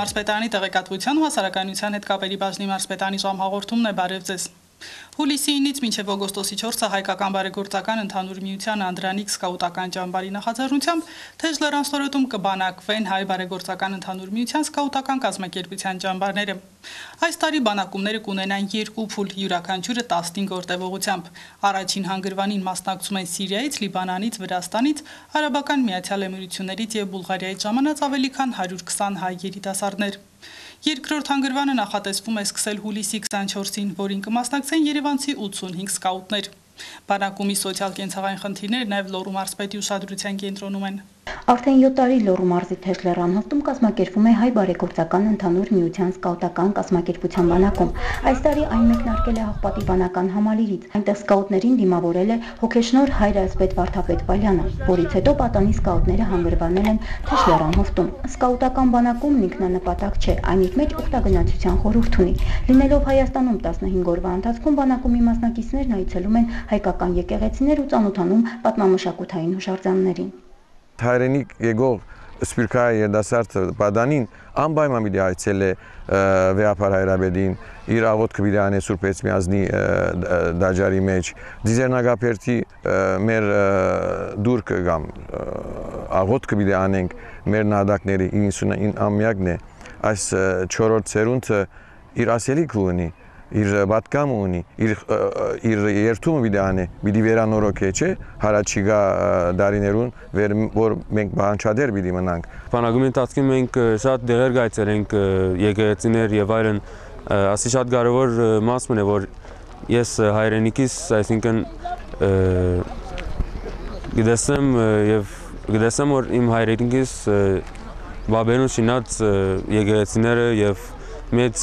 Մարզպետարանի տեղեկատվության ու հասարակայնության հետ կապերի բաժնի մարզպետարանի ժամհաղորդումն է բարև ձեզ։ Հուլիսի 9-ից մինչև օգոստոսի 4-ը հայկական բարեգործական ընդհանուր միության Անդրանիկ սկաուտական ճամբարի նախաձեռնությամբ Թեժ Լերանստորոտում կբանակվեն հայ բարեգործական ընդհանուր միության սկաուտական կազմակերպության ճամբարները։ Այս տարի բանակումները կունենան երկու փուլ յուրաքանչյուրը 15 օր տևողությամբ։ Առաջին հանգրվանին մասնակցում են Սիրիայից, Լիբանանից, Վրաստանից, Արաբական Միացյալ Էմիրություններից եւ Բուլղարիայից ժամանած ավելի քան 120 հայ երիտասարդներ։ Երկրորդ հանգրվանը նախատեսվում է սկսել հուլիսի 24-ին, որին կմասնակցեն Երևանցի 85 սկաուտներ։ Բանակումի սոցիալ-կենցաղային խնդիրները նաև Լոռու մարզպետի ուշադրության կենտրոնում են։ Արդեն 7 տարի Լոռու մարզի Թեժլերան հովտում կազմակերպվում է հայ բարեգործական ընդհանուր միության սկաուտական կազմակերպության բանակում։ Այս տարի այն մեկնարկել է Հաղպատի բանական համալիրից։ Այնտեղ սկաուտներին դիմավորել է հոգեշնոր հայրազպետ Վարդապետ Պալյանը, որից հետո պատանի սկաուտները հանգրվանել են Թեժլերան հովտում։ Սկաուտական բանակումն ինքնանպատակ չէ, այն իր մեջ ուխտագնացության խորհուրդ ունի։ Լինելով Հայաստանում 15 օրվա ընթացքում բանակումի մասնակիցներն այցելում են հայկական եկեղեցիներ ու ծանոթանում պատմամշակութային հուշարձաններին հայրենիք եկող Սպիրկայ երդասարդ Պադանին անպայման պիտի այցել է վեապար հայրաբեդին իր աղոթքը պիտի անե Սուրբ Էծմիածնի դաջարի մեջ դիզերնագապերտի մեր դուրքը կամ աղոթքը պիտի անենք մեր նադակների 99 ամյակն է այս 4-րդ ցերունցը իր ասելիք ունի իր պատկամը ունի, իր իր երթումը պիտի անի, պիտի վերանորոգե, չէ, հարաճիգա դարիներուն, վեր, որ մենք բանջադեր պիտի մնանք։ Բանակում ընթացքին մենք շատ դեղեր գայցեր ենք եկեղեցիներ եւ այլն, ասի շատ կարևոր մասն է, որ ես հայրենիքիս, այսինքն գտեսեմ եւ գտեսեմ որ իմ հայրենիքիս բաբերուն շինած եկեղեցիները եւ մեծ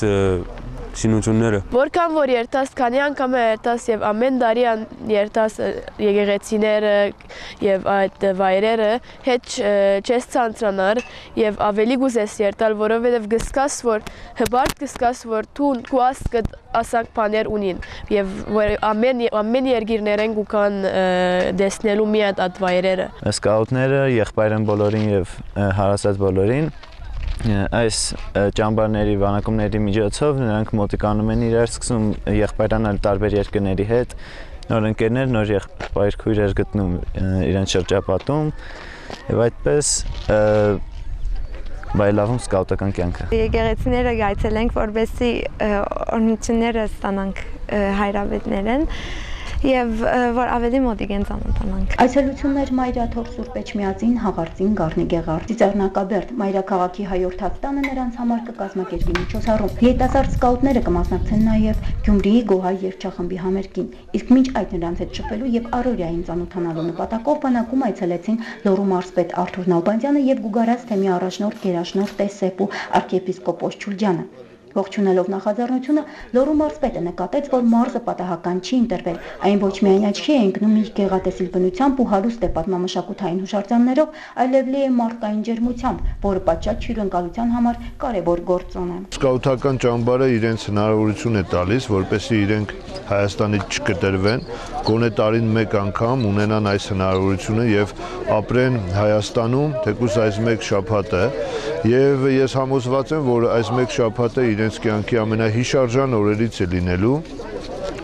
շինությունները։ Որքան որ երթաս, քանի անգամ է երթաս եւ ամեն տարի երթաս եկեղեցիները եւ այդ վայրերը հետ չես ցանցրանար եւ ավելի գուզես երթալ, որովհետեւ գսկաս որ հբարտ գսկաս որ դու քու ասկ ասանք բաներ ունին եւ որ ամեն ամեն երկիրներեն գուքան դեսնելու մի հատ այդ վայրերը։ Սկաուտները եղբայր են բոլորին եւ հարասած բոլորին այս ճամբարների վանակումների միջոցով նրանք մոտիկանում են իրար սկսում եղբայրանալ տարբեր երկրների հետ նոր ընկերներ, նոր եղբայր քույրեր գտնում իրենց շրջապատում եւ այդպես բայլավում սկաուտական կյանքը։ Եկեղեցիները գայցել ենք, որովհետեւ օրնությունները ստանանք հայրավետներեն եւ որ ավելի մոտիկ են ծանոթանանք։ Այցելություններ Մայրաթոր Սուրբ Էջմիածին, Հաղարծին, Գառնի Գեղարդ, Ծիծեռնակաբերդ, Մայրաքաղաքի հայորթած տանը նրանց համար կկազմակերպի միջոցառում։ Երիտասարդ սկաուտները կմասնակցեն նաեւ Գյումրիի Գոհայ երգչախմբի համերգին։ Իսկ մինչ այդ նրանց հետ շփվելու եւ առօրյային ծանոթանալու նպատակով բանակում այցելեցին Լոռու մարզպետ Արթուր Նալբանդյանը եւ Գուգարաց թեմի առաջնորդ Գերաշնորհ Տեսեփու arczepiskopos Չուլյանը։ Ողջունելով նախաձեռնությունը Լոռու մարզպետը նկատեց, որ մարզը պատահական չի ընտրվել, այն ոչ միայն աչքի է ընկնում իր գեղատեսիլ բնությամբ ու հարուստ է պատմամշակութային հուշարձաններով, այլև լի է մարդկային ջերմությամբ, որը պատճառ հյուրընկալության համար կարևոր գործոն է։ Սկաուտական ճամբարը իրենց հնարավորություն է տալիս, որպեսզի իրենք Հայաստանից չկտրվեն, գոնե տարին մեկ անգամ ունենան այս հնարավորությունը եւ ապրեն Հայաստանում, թեկուզ այս մեկ շաբաթը, եւ ես համոզված եմ, որ այս մեկ շաբաթը իրենց կյանքի ամենահիշարժան օրերից է լինելու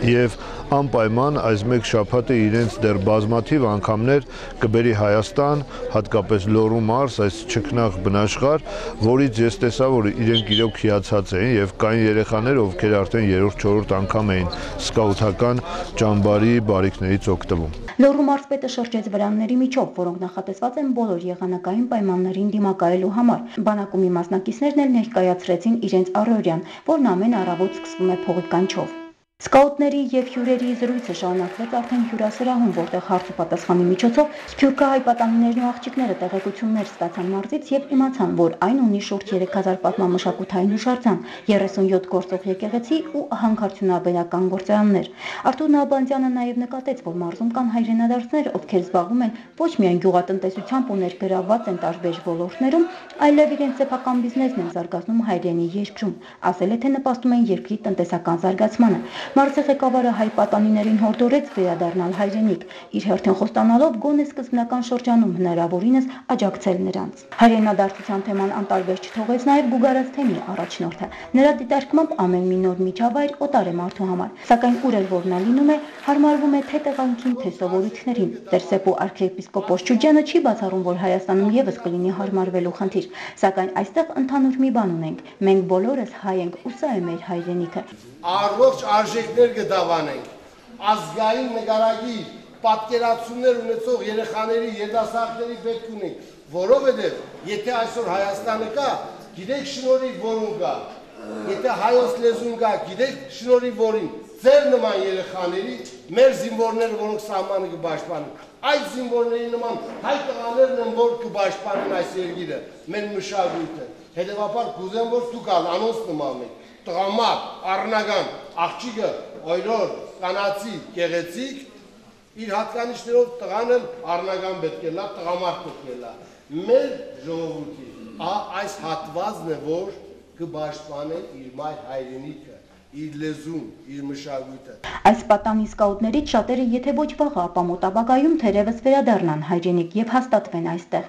եւ անպայման այս մեկ շաբաթը իրենց դեռ բազմաթիվ անգամներ կբերի Հայաստան, հատկապես Լոռու մարզ, այս ճկնաղ բնաշխար, որից ես տեսա, որ իրենք իրոք հիացած էին եւ կային երեխաներ, ովքեր արդեն 3-4 անգամ էին սկաուտական ճամբարի բարիկներից օգտվում։ Լոռու մարզպետը շրջեց վրանների միջով, որոնք նախատեսված են բոլոր եղանակային պայմաններին դիմակայելու համար։ Բանակումի մասնակիցներն էլ ներկայացրեցին իրենց առօրյան, որն ամեն առավոտ սկսվում է փողի կանչով։ Սկաուտների եւ հյուրերի զրույցը շարունակվեց արդեն հյուրասրահում, որտեղ հարցը պատասխանի միջոցով Սփյուռքահայ պատանիներն ու աղջիկները տեղեկություններ ստացան մարզից եւ իմացան, որ այն ունի շուրջ 3000 պատմամշակութային հուշարձան, 37 գործող եկեղեցի ու հանքարդյունաբերական գործարաններ։ Արտուր Նալբանդյանը նաեւ նկատեց, որ մարզում կան հայրենադարձներ, ովքեր զբաղվում են ոչ միայն գյուղատնտեսությամբ ու ներգրաված են տարբեր ոլորտներում, այլև իրենց սեփական բիզնեսն են զարգացնում հայրենի երկրում։ Ասել է թե նպաստում են երկրի տնտեսական զարգացմանը։ Մարզի ղեկավարը հայ պատանիներին հորդորեց վերադառնալ հայրենիք, իր հերթին խոստանալով գոնե սկզբնական շրջանում հնարավորինս աջակցել նրանց։ Հայրենադարձության թեման անտարբեր չթողեց նաև Գուգարաց թեմի առաջնորդը։ Նրա դիտարկմամբ ամեն մի նոր միջավայր օտար է մարդու համար, սակայն ուր էլ որ նա լինում է, հարմարվում է թե տեղանքին, թե սովորույթներին։ Տերսեպու arczepiskopos Չուջյանը չի բացառում, որ Հայաստանում եւս կլինի հարմարվելու խնդիր, սակայն այստեղ ընդհանուր մի բան ունենք. մենք բոլորս հայ ենք, ու սա է մեր հայրենիքը։ Առողջ արժեքներ կդավանենք, ազգային նկարագիր, պատկերացումներ ունեցող երեխաների, երիտասարդների պետք ունենք, որովհետև եթե այսօր Հայաստանը կա, գիտեք շնորհիվ որուն կա, եթե հայոց լեզուն կա, գիտեք շնորհիվ որին, ձեր նման երեխաների, մեր զինվորները, որոնք սահմանը կպաշտպանեն, այդ զինվորների նման հայ տղաներն են, որ կպաշտպանեն այս երկիրը, մեր մշակույթը։ Հետևաբար կուզեմ, որ դուք ալ անոնց նման եք, տղամարդ, առնական, աղջիկը, օյրոր, կանացի, գեղեցիկ, իր հատկանիշներով տղան էլ առնական պետք է լա, տղամարդ պետք է լա։ Մեր ժողովրդի այս հատվածն է, որ կպաշտպանե իր մայր հայրենիքը իր լեզուն, իր մշակույթը։ Այս պատանի սկաուտներից շատերը եթե ոչ վաղը, ապա մոտ ապագայում թերևս վերադառնան հայրենիք եւ հաստատվեն այստեղ։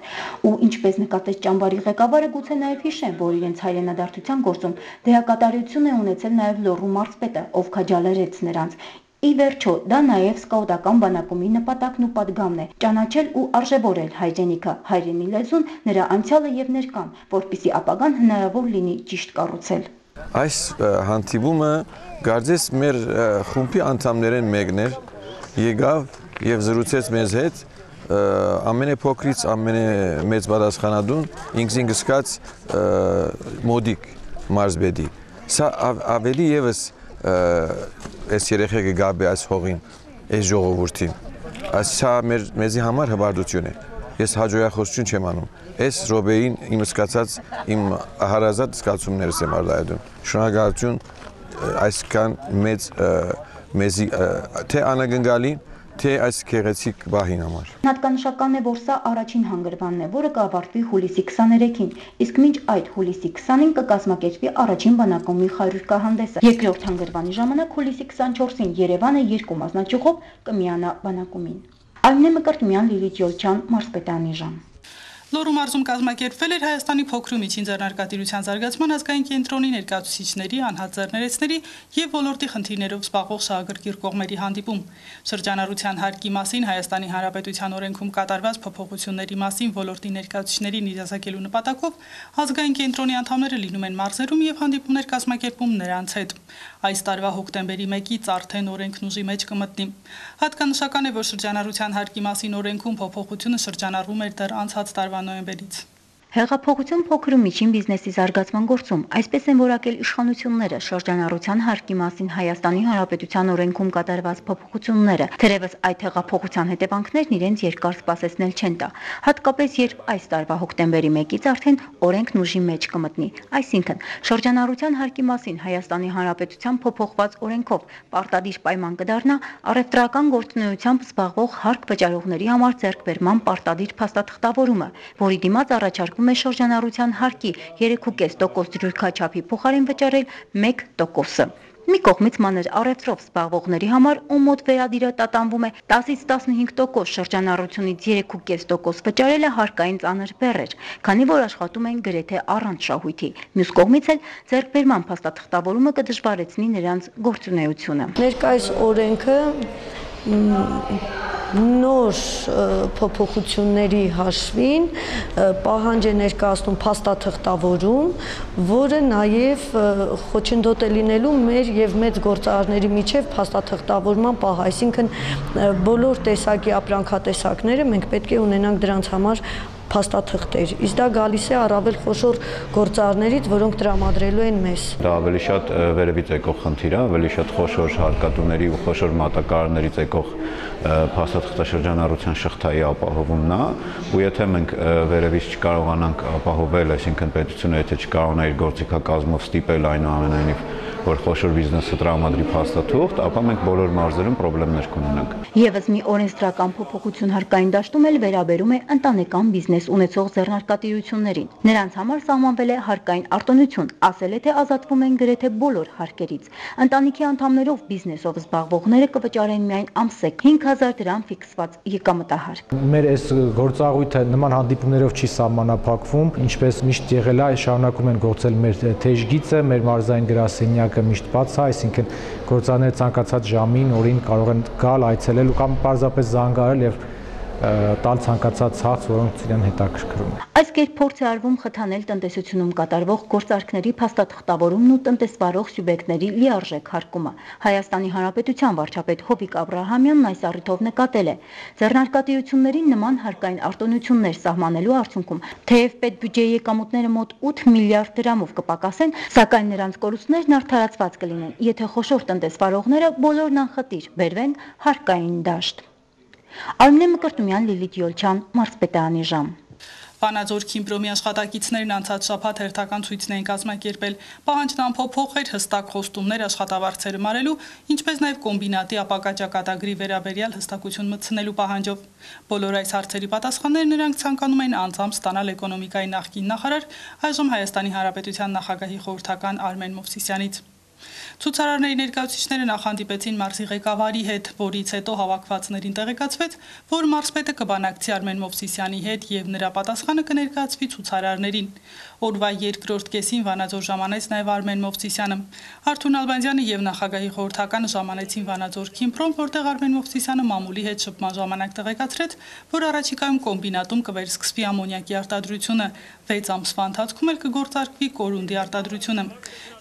Ու ինչպես նկատեց ճամբարի ղեկավարը, գուցե նաեւ հիշեն, որ իրենց հայրենադարձության գործում դերակատարություն է ունեցել նաեւ Լոռու մարզպետը, ով քաջալերեց նրանց։ Ի վերջո, դա նաև սկաուտական բանակումի նպատակն ու падգամն է՝ ճանաչել ու արժևորել հայրենիքը, հայրենի լեզուն, նրա անցյալը եւ ներկան, որpիսի ապագան հնարավոր լինի ճիշտ կառուցել։ Այս հանդիպումը գարձես մեր խումբի անդամներեն մեկն էր, եկավ եւ զրուցեց մեզ հետ ամենափոքրից ամենամեծ պատասխանատուն ինքսին գսկած մոդիկ մարզբեդի սա ավելի եւս այս երեխեքը գաբի այս հողին այս ժողովրդին սա մեր մեզի համար հբարդություն է ես հաջողախոսություն չեմ անում այս ռոբեին իմ սկացած իմ հարազատ զգացումներս եմ արտահայտում շնորհակալություն այսքան մեծ մեզի թե անագնգալին թե այս քեղեցիկ բահին համար։ Հատկանշական է, որ սա առաջին հանգրվանն է, որը կավարտվի հուլիսի 23-ին, իսկ մինչ այդ հուլիսի 20-ին կկազմակերպվի առաջին բանակոմի խարույր հանդեսը։ Երկրորդ հանգրվանի ժամանակ հուլիսի 24-ին Երևանը երկու մասնաճյուղով կմիանա բանակոմին։ Այնե Մկրտմյան Լիլիթ Յոլչյան, Մարսպետանի ժամ։ Լոռու մարզում կազմակերպվել էր Հայաստանի փոքր ու միջին ձեռնարկատիրության զարգացման ազգային կենտրոնի ներկայացուցիչների, անհատ ձեռներեցների եւ ոլորտի խնդիրներով զբաղվող շահագրգիռ կողմերի հանդիպում։ Շրջանառության հարկի մասին Հայաստանի Հանրապետության օրենքում կատարված փոփոխությունների մասին ոլորտի ներկայացուցիչներին իրազեկելու նպատակով ազգային կենտրոնի անդամները լինում են մարզերում եւ հանդիպումներ կազմակերպում նրանց հետ։ Այս տարվա հոկտեմբերի 1-ից արդեն օրենքն ուժի մեջ կմտնի։ Հատկանշական է, որ շրջանառության հարկի մասին օրենքում փոփոխությունը շրջանառվում էր դեռ անցած տարվա նոյեմբերից։ Հեղափոխություն փոքր ու միջին բիզնեսի զարգացման գործում. Այսպես են որակել իշխանությունները շրջանառության հարկի մասին Հայաստանի Հանրապետության օրենքում կատարված փոփոխությունները։ Թերևս այդ հեղափոխության հետևանքներն իրենց երկար սպասեցնել չեն տա, հատկապես երբ այս տարվա հոկտեմբերի 1-ից արդեն օրենքն ուժի մեջ կմտնի։ Այսինքն, շրջանառության հարկի մասին Հայաստանի Հանրապետության փոփոխված օրենքով պարտադիր պայման կդառնա առևտրական գործունեությամբ զբաղվող հարկ վճարողների համար ձեռքբերման պարտադիր փաստաթղթավորումը, որի դիմաց առաջարկում է շրջանառության հարկի 3.5% դրույքաչափի փոխարեն վճարել 1%-ը։ Մի կողմից մանր առևտրով զբաղվողների համար ում մոտ վերադիրը տատանվում է 10-ից 15% շրջանառությունից 3.5% վճարելը հարկային ծանր բեռ էր, քանի որ աշխատում են գրեթե առանց շահույթի։ Մյուս կողմից էլ ձեռքբերման փաստաթղթավորումը կդժվարեցնի նրանց գործունեությունը։ Ներկայիս օրենքը նոր փոփոխությունների հաշվին պահանջ է ներկայացնում փաստաթղթավորում, որը նաև խոչընդոտ է լինելու մեր եւ մեծ գործարարների միջև փաստաթղթավորման պահ, այսինքն բոլոր տեսակի ապրանքատեսակները մենք պետք է ունենանք դրանց համար փաստաթղթեր։ Իսկ դա գալիս է առավել խոշոր գործարներից, որոնք տրամադրելու են մեզ։ Դա ավելի շատ վերևից եկող խնդիր է, ավելի շատ խոշոր հարկատուների ու խոշոր մատակարարներից եկող փաստաթղթաշրջանառության շղթայի ապահովումն է, ու եթե մենք վերևից չկարողանանք ապահովել, այսինքն պետությունը եթե չկարողանա իր գործիքակազմով ստիպել այնուամենայնիվ որ խոշոր բիզնեսը տրամադրի փաստաթուղթ, ապա մենք բոլոր մարզերում խնդիրներ կունենանք։ Եվս մի օրենսդրական փոփոխություն հարկային դաշտում էլ վերաբերում է ընտանեկան բիզնես ունեցող ձեռնարկատիրություններին։ Նրանց համար սահմանվել է հարկային արտոնություն, ասել է թե ազատվում են գրեթե բոլոր հարկերից։ Ընտանիքի անդամներով բիզնեսով զբաղվողները կվճարեն միայն ամսեկ 5000 դրամ ֆիքսված եկամտահարկ։ Մեր այս գործառույթը նման հանդիպումներով չի սահմանափակվում, ինչպես միշտ եղել է, շարունակում են գործել մեր թեժգիծը, մեր մարզային գրասենյակ ժամանակը միշտ բաց է, այսինքն գործաները ցանկացած ժամին օրին կարող են գալ, այցելել կամ պարզապես զանգարել եւ տալ ցանկացած հաց, որոնք իրեն հետաքրքրում է։ Այս կերպ փորձ է արվում խթանել տնտեսությունում կատարվող գործարքների փաստաթղթավորումն ու տնտեսվարող սյուբյեկտների լիարժեք հարկումը։ Հայաստանի Հանրապետության վարչապետ Հովիկ Աբրահամյանն այս առիթով նկատել է. ձեռնարկատիրություններին նման հարկային արտոնություններ սահմանելու արդյունքում թեև պետբյուջեի եկամուտները մոտ 8 միլիարդ դրամով կպակասեն, սակայն նրանց կորուստներն արդարացված կլինեն, եթե խոշոր տնտեսվարողները բոլորն անխտիր բերվեն հարկային դաշտ։ Արմինե Մկրտումյան, Լիլիթ Յոլչյան, Մարսպետանի ժամ։ Վանաձոր Քիմպրոմի աշխատակիցներն անցած շաբաթ հերթական ցույցն էին կազմակերպել։ Պահանջն ամփոփող էր հստակ խոստումներ աշխատավարձերը մարելու, ինչպես նաև կոմբինատի ապակա ճակատագրի վերաբերյալ հստակություն մտցնելու պահանջով։ Բոլոր այս հարցերի պատասխանները նրանք ցանկանում են անձամբ ստանալ էկոնոմիկայի նախկին նախարար, այժմ Հայաստանի Հանրապետության նախագահի խորհրդական Արմեն Մովսիսյանից։ Ցուցարարների ներկայացուցիչները նախանդիպեցին մարզի ղեկավարի հետ, որից հետո հավաքվածներին տեղեկացվեց, որ մարզպետը կբանակցի Արմեն Մովսիսյանի հետ եւ նրա պատասխանը կներկայացվի ցուցարարներին։ Օրվա երկրորդ կեսին Վանաձոր ժամանեց նաև Արմեն Մովսիսյանը։ Արթուր Ալբանդյանը եւ նախագահի խորհրդականը ժամանեցին Վանաձոր Քիմփրոմ, որտեղ Արմեն Մովսիսյանը մամուլի հետ շփման ժամանակ տեղեկացրեց, որ առաջիկայում կոմբինատում կվերսկսվի ամոնիակի արտադրությունը, 6 ամսվա ընթացքում էլ կգործարկվի կորունդի արտադրությունը։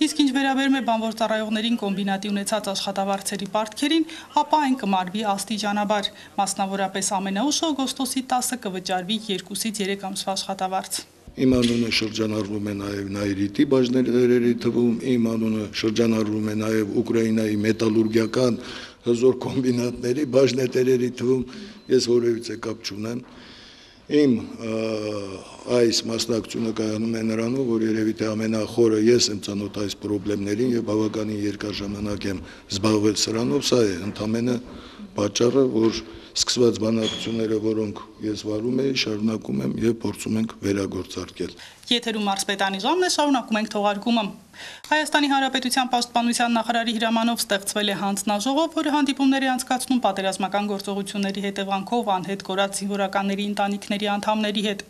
Իսկ ինչ վերաբերում է բանվոր ծառայողներին կոմբինատի ունեցած աշխատավարձերի պարտքերին, ապա այն կմարվի աստիճանաբար, մասնավորապես ամենաուշ օգոստոսի 10-ը կվճարվի 2-ից 3 ամսվա աշխատավարձ։ Իմ անունը շրջանառվում է նաև Նայրիտի բաժներերի թվում, իմ անունը շրջանառվում է նաև Ուկրաինայի մետալուրգիական հզոր կոմբինատների բաժնետերերի թվում, ես որևիցե կապ չունեմ։ Իմ այս մասնակցությունը կայանում է նրանով, որ երևի թե ամենախորը ես եմ ծանոթ այս խնդիրներին եւ բավականին երկար ժամանակ եմ զբաղվել սրանով, սա է ընդամենը պատճառը, որ սկսված բանակցությունները, որոնք ես վարում եի, շարունակում եմ եւ փորձում ենք վերագործարկել։ Եթերում մարսպետանի ժամն է շարունակում ենք թողարկումը։ Հայաստանի Հանրապետության Պաշտպանության նախարարի հրամանով ստեղծվել է հանձնաժողով, որը հանդիպումների անցկացնում պատերազմական գործողությունների հետևանքով անհետ կորած զինվորականների ընտանիքների անդամների հետ։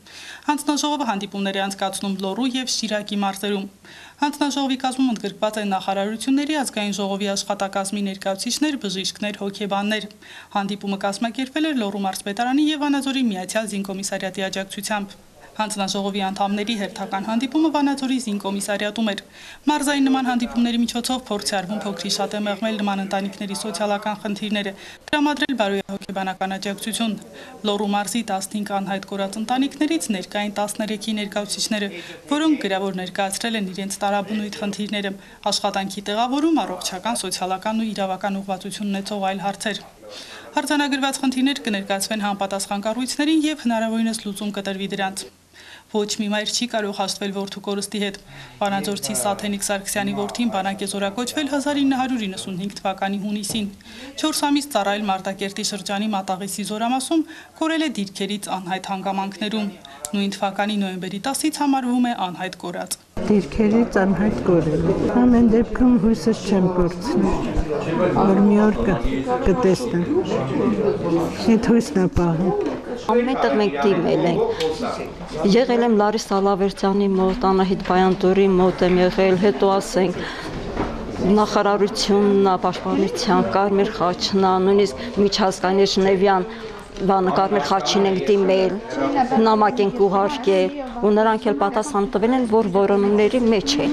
Հանձնաժողովը հանդիպումների անցկացնում Լոռու եւ Շիրակի մարզերում։ Հանձնաժողովի կազմում ընդգրկված են նախարարությունների ազգային ժողովի աշխատակազմի ներկայացուցիչներ, բժիշկներ, հոգեբաններ։ Հանդիպումը կազմակերպվել էր Լոռու մարզպետարանի եւ Վանաձորի Միացյալ զինկոմիսարիատի աջակցությամբ։ Հանձնաժողովի անդամների հերթական հանդիպումը Վանաձորի զինկոմիսարիատում էր։ Մարզային նման հանդիպումների միջոցով փորձ է արվում փոքրի շատ է մեղմել նման ընտանիքների սոցիալական խնդիրները, տրամադրել բարոյահոգեբանական աջակցություն։ Լոռու մարզի 15 անհայտ կորած ընտանիքներից ներկային 13-ի ներկայացուցիչները, որոնք գրավոր ներկայացրել են իրենց տարաբնույթ խնդիրները, աշխատանքի տեղավորում, առողջական, սոցիալական ու իրավական ուղղվածություն ունեցող այլ հարցեր։ Արձանագրված խնդիրներ կներկայացվեն համապատասխան կառույցներին եւ հնարավորինս լուծում կտրվի դրանց։ Ոչ մի մայր չի կարող հաշտվել որդու կորստի հետ։ Վանաձորցի Սաթենիկ Սարգսյանի որդին բանակ է զորակոչվել 1995 թվականի հունիսին։ 4 ամիս ծառայել Մարտակերտի շրջանի Մատաղիսի զորամասում, կորել է դիրքերից անհայտ հանգամանքներում։ Նույն թվականի նոյեմբերի 10-ից համարվում է անհայտ կորած։ Դիրքերից անհայտ կորել։ Ամեն դեպքում հույսս չեմ կորցնել։ Որ մի օր կտեսնեմ։ Այդ հույսն է պահում։ Ամենտեղ մենք դիմել ենք։ Եղել եմ Լարիս Սալավերցյանի մոտ, Անահիտ Բայանդուրի մոտ եմ եղել, հետո ասենք նախարարությունն, պաշտպանության, Կարմիր խաչնա, նույնիսկ միջազգային Ժնևյան բանը Կարմիր խաչին ենք դիմել, նամակ ենք ուղարկել ու նրանք էլ պատասխան տվել են, որ որոնումների մեջ է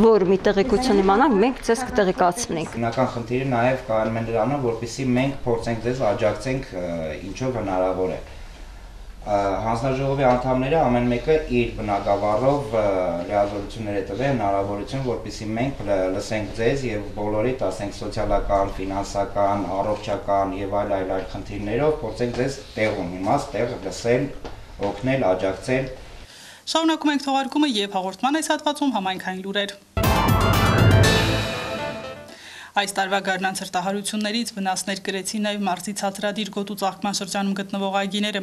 որ մի տեղեկություն իմանանք, մենք ցես կտեղեկացնենք։ Հիմնական խնդիրը նաև կարում են դրանով, որպեսզի մենք փորձենք ձեզ աջակցենք ինչով հնարավոր է։ հանձնաժողովի անդամները ամեն մեկը իր բնակավարով լիազորություններ է տվել հնարավորություն, որպեսզի մենք լսենք ձեզ եւ բոլորիդ, ասենք, սոցիալական, ֆինանսական, առողջական եւ այլ այլ այլ խնդիրներով փորձենք ձեզ տեղում իմաստ տեղ լսել, օգնել, աջակցել։ Շարունակում ենք թողարկումը եւ հաղորդման այս հատվածում համայնքային լուրեր։ Այս տարվա գարնան ցրտահարություններից վնասներ կրեցին նաև մարզի ցածրադիր գոտու ծաղկման շրջանում գտնվող այգիները։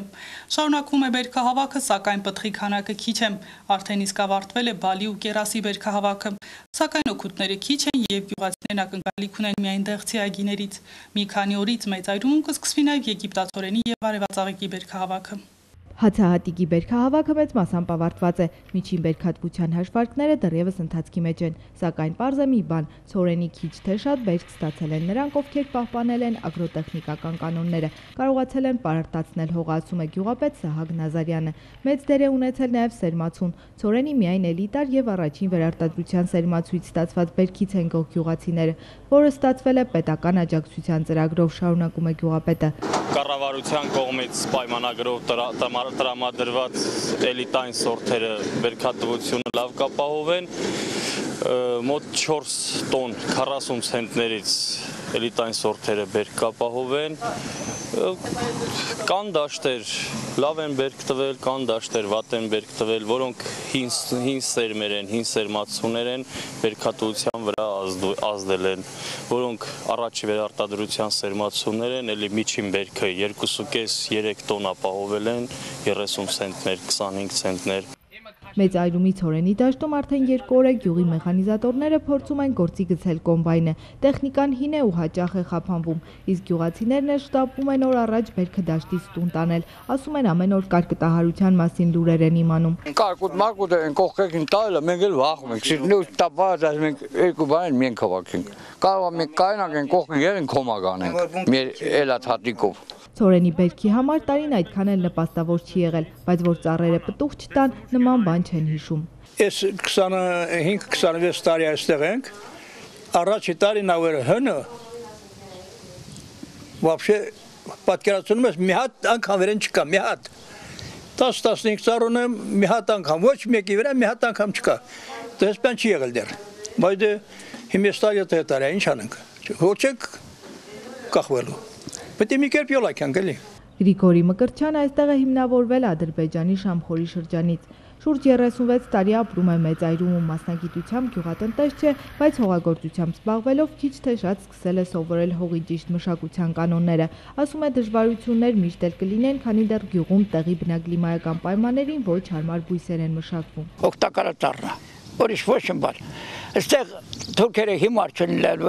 Շարունակվում է բերքահավաքը, սակայն պտղի քանակը քիչ է։ Արդեն իսկ ավարտվել է բալի ու կերասի բերքահավաքը։ Սակայն օգուտները քիչ են եւ գյուղացիներն ակնկալիք ունեն միայն դեղցի այգիներից։ Մի քանի օրից մեծ այրում կսկսվի նաև եգիպտացորենի եւ արևածաղիկի բերքահավաքը։ Հացահատիկի բերքահավաքը մեծ մասամբ ավարտված է։ Միջին բերքատվության հաշվարկները դեռևս ընթացքի մեջ են, սակայն པարզ է մի բան՝ ցորենի քիչ թե շատ բերք ստացել են նրանք, ովքեր պահպանել են ագրոտեխնիկական կանոնները, կարողացել են պարարտացնել հողը, ասում է գյուղապետ Սահակ Նազարյանը։ Մեծ դեր է ունեցել նաև սերմացուն։ Ցորենի միայն էլիտար եւ առաջին վերարտադրության սերմացույց ստացված բերքից են գող գյուղացիները, որը ստացվել է պետական աջակցության ծրագրով, շարունակում է գյուղապետը։ Կառավարության կողմից պայմանագրով տրամադրված էլիտային սորթերը բերքատվությունը լավ կապահովեն մոտ 4 տոն 40 ցենտներից էլիտային սորթերը բերք կապահովեն կան դաշտեր լավ են բերք տվել, կան դաշտեր վատ են բերք տվել, որոնք հին հին սերմեր են, հին սերմացուներ են, բերքատվության վրա ազդել են, որոնք առաջի վերարտադրության սերմացուներ են, ելի միջին բերքը 2.5-3 տոն ապահովել են, 30 ցենտներ, 25 ցենտներ Մեծ այրումի ցորենի դաշտում արդեն երկու օր է գյուղի մեխանիզատորները փորձում են գործի գցել կոմբայնը։ Տեխնիկան հին է ու հաճախ է խափանվում, իսկ գյուղացիներն էլ շտապում են օր առաջ բերքը դաշտից տուն տանել։ Ասում են ամեն օր կարկտահարության մասին լուրեր են իմանում։ Կարկուտ մարկուտ են կողքին տալը, մենք էլ վախում ենք։ Սիրնուս տապած այս մենք երկու բան մենք հավաքենք։ Կարող մենք կայնակ են կողքին եղեն կոմա կանենք։ Մեր էլած հատիկով։ Սորենի բերքի համար տարին այդքան էլ նպաստավոր չի եղել, բայց որ ծառերը պտուղ չտան, նման բան չեն հիշում։ Ես 25-26 տարի այստեղ ենք։ Առաջի տարի նաուերը հնը вообще պատկերացնում ես մի հատ անգամ վերեն չկա, մի հատ 10-15 ծառ ունեմ, մի հատ անգամ, ոչ մեկի վրա մի հատ անգամ չկա։ Դա այսպես չի եղել դեռ։ Բայց դե հիմա ստարյա թե տարա, ինչ անենք։ Ոչ եք կախվելու։ Պետք է մի կերպ յոլակյանք էլի։ Գրիգորի Մկրտչյանը այստեղ է հիմնավորվել Ադրբեջանի Շամխորի շրջանից։ Շուրջ 36 տարի ապրում է մեծ այրում ու մասնագիտությամբ գյուղատնտես չէ, բայց հողագործությամբ զբաղվելով քիչ թե շատ սկսել է սովորել հողի ճիշտ մշակության կանոնները։ Ասում է դժվարություններ միշտ էլ կլինեն, քանի դեռ գյուղում տեղի բնակլիմայական պայմաններին ոչ հարմար բույսեր են մշակվում։ Օգտակարը ծառը ուրիշ ոչ եմ բան այստեղ թուրքերը հիմար չեն լել,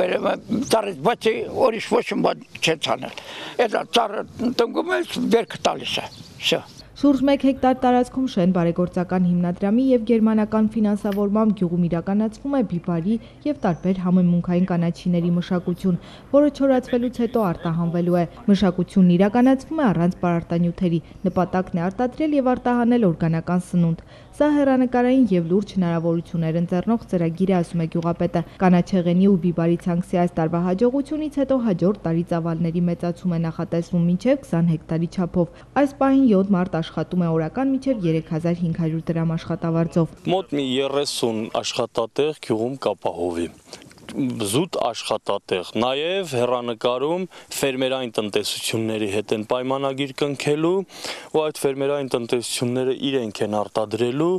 ծառից բացի ուրիշ ոչ մի բան չեն ցանել։ Այդ ծառը տնկում է, վերք տալիս է։ Շա։ Շուրջ 1 հեկտար տարածքում շեն բարեգործական հիմնադրամի եւ գերմանական ֆինանսավորմամբ գյուղում իրականացվում է բիբարի եւ տարբեր համեմունքային կանաչիների մշակություն, որը չորացվելուց հետո արտահանվելու է։ Մշակությունն իրականացվում է առանց պարարտանյութերի։ Նպատակն է արտադրել եւ արտահանել օրգանական սնունդ։ Սա հերանեկարային եւ լուրջ հնարավորություններ ընձեռնող ծրագիր է, ասում է գյուղապետը։ Կանաչեղենի ու բիբարի ցանքսի այս տարվա հաջողությունից հետո հաջորդ տարի ծավալների մեծացում է նախատեսվում մինչև 20 հեկտարի չափով։ Այս պահին 7 մարտ աշխատում է օրական մինչև 3500 դրամ աշխատավարձով։ Մոտ մի 30 աշխատատեղ գյուղում կապահովի զուտ աշխատատեղ։ Նաև հերանեկարում ֆերմերային տնտեսությունների հետ են պայմանագիր կնքելու ու այդ ֆերմերային տնտեսությունները իրենք են արտադրելու,